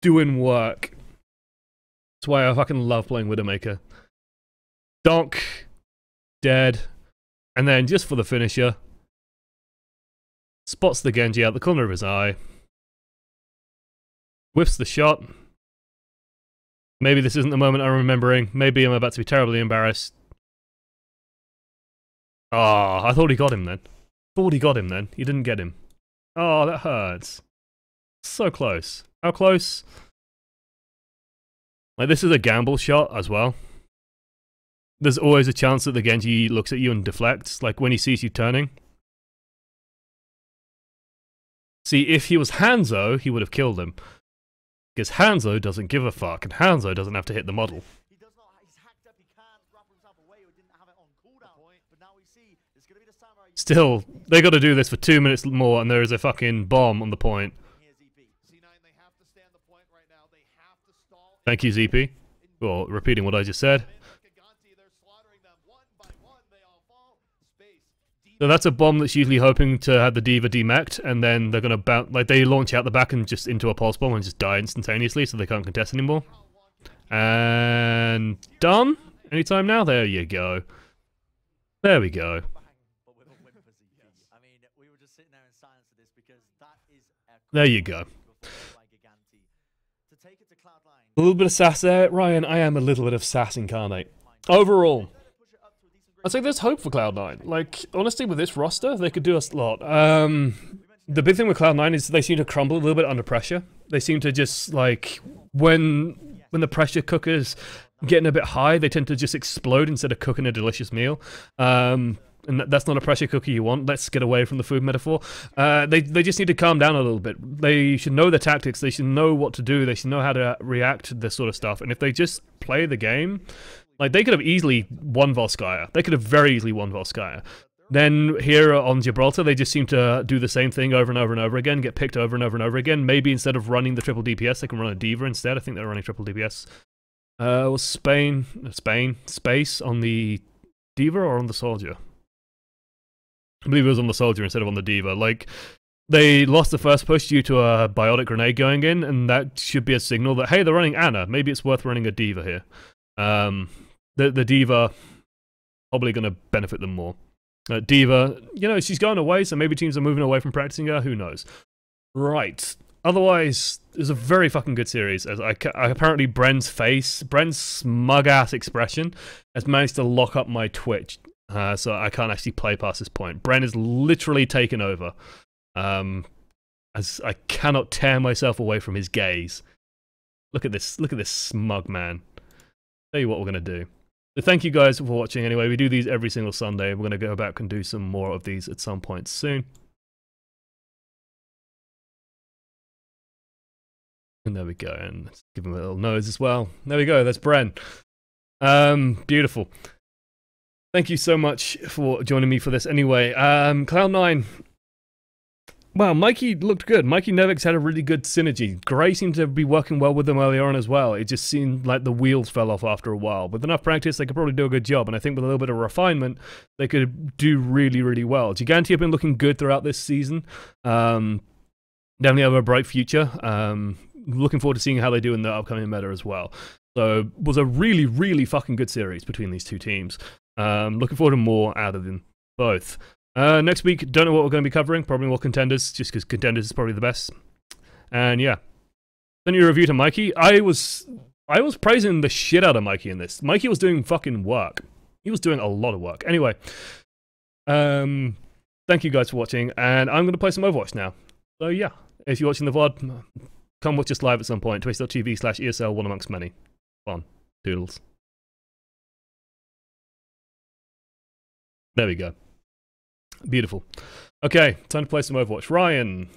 [SPEAKER 1] doing work. That's why I fucking love playing Widowmaker. Donk, dead, and then just for the finisher, spots the Genji out the corner of his eye, whiffs the shot. Maybe this isn't the moment I'm remembering. Maybe I'm about to be terribly embarrassed. Ah, I thought he got him then. Thought he got him then. He didn't get him. Oh, that hurts. So close. How close? Like, this is a gamble shot as well. There's always a chance that the Genji looks at you and deflects, like when he sees you turning. See, if he was Hanzo, he would have killed him. Because Hanzo doesn't give a fuck, and Hanzo doesn't have to hit the model.
[SPEAKER 2] He does not. He's hacked up. He can't grapple himself away. Or didn't have it on cooldown. But now we see it's going to be the samurai.
[SPEAKER 1] Still, they got to do this for two minutes more, and there is a fucking bomb on the point.
[SPEAKER 2] Here's EP.
[SPEAKER 3] C9, they have to stand the point right now. They have to stall.
[SPEAKER 1] Thank you, ZP. Well, repeating what I just said. So that's a bomb that's usually hoping to have the D.Va demect, and then they're gonna bounce, like they launch out the back and just into a pulse bomb and just die instantaneously, so they can't contest anymore. And done. Anytime now. There you go. There we go.
[SPEAKER 2] There
[SPEAKER 1] you
[SPEAKER 2] with
[SPEAKER 1] A little bit of sass there, Ryan. I am a little bit of sass incarnate. Overall, I'd say there's hope for Cloud9. Like, honestly, with this roster, they could do a lot. Um, the big thing with Cloud9 is they seem to crumble a little bit under pressure. They seem to just, like, when when the pressure cooker's getting a bit high, they tend to just explode instead of cooking a delicious meal. Um, and that's not a pressure cooker you want. Let's get away from the food metaphor. Uh, they they just need to calm down a little bit. They should know their tactics. They should know what to do. They should know how to react to this sort of stuff. And if they just play the game, like they could have easily won Volskaya. They could have very easily won Volskaya. Then here on Gibraltar, they just seem to do the same thing over and over and over again, get picked over and over and over again. Maybe instead of running the triple DPS, they can run a D.Va instead. I think they're running triple DPS. Uh, was Spain, Spain, Space on the D.Va or on the Soldier? I believe it was on the Soldier instead of on the D.Va. Like, they lost the first push due to a biotic grenade going in, and that should be a signal that, hey, they're running Ana. Maybe it's worth running a D.Va here. Um, the, the D.Va probably going to benefit them more. Uh, D.Va, you know, she's going away, so maybe teams are moving away from practicing her. Who knows? Right. Otherwise, it's a very fucking good series. As I, ca- apparently, Bren's face, Bren's smug ass expression, has managed to lock up my Twitch, uh, so I can't actually play past this point. Bren is literally taken over, um, as I cannot tear myself away from his gaze. Look at this! Look at this smug man. Tell you what we're gonna do. So thank you guys for watching. Anyway, we do these every single Sunday. We're gonna go back and do some more of these at some point soon. And there we go. And let's give him a little nose as well. There we go. That's Bren. Um, beautiful. Thank you so much for joining me for this. Anyway, um, Cloud9. Wow, Mikey looked good. Mikey Nevix had a really good synergy. Gray seemed to be working well with them earlier on as well. It just seemed like the wheels fell off after a while. With enough practice, they could probably do a good job. And I think with a little bit of refinement, they could do really, really well. Gigantti have been looking good throughout this season. Um, definitely have a bright future. Um, looking forward to seeing how they do in the upcoming meta as well. So was a really, really fucking good series between these two teams. Um, looking forward to more out of them both. Uh, next week, don't know what we're going to be covering. Probably more contenders, just because contenders is probably the best. And yeah, send your review to Mikey. I was I was praising the shit out of Mikey in this. Mikey was doing fucking work. He was doing a lot of work. Anyway, um, thank you guys for watching, and I'm going to play some Overwatch now. So yeah, if you're watching the VOD, come watch us live at some point. Twitch.tv slash ESL, one amongst many. Fun. Doodles. There we go. Beautiful. Okay, time to play some Overwatch. Ryan,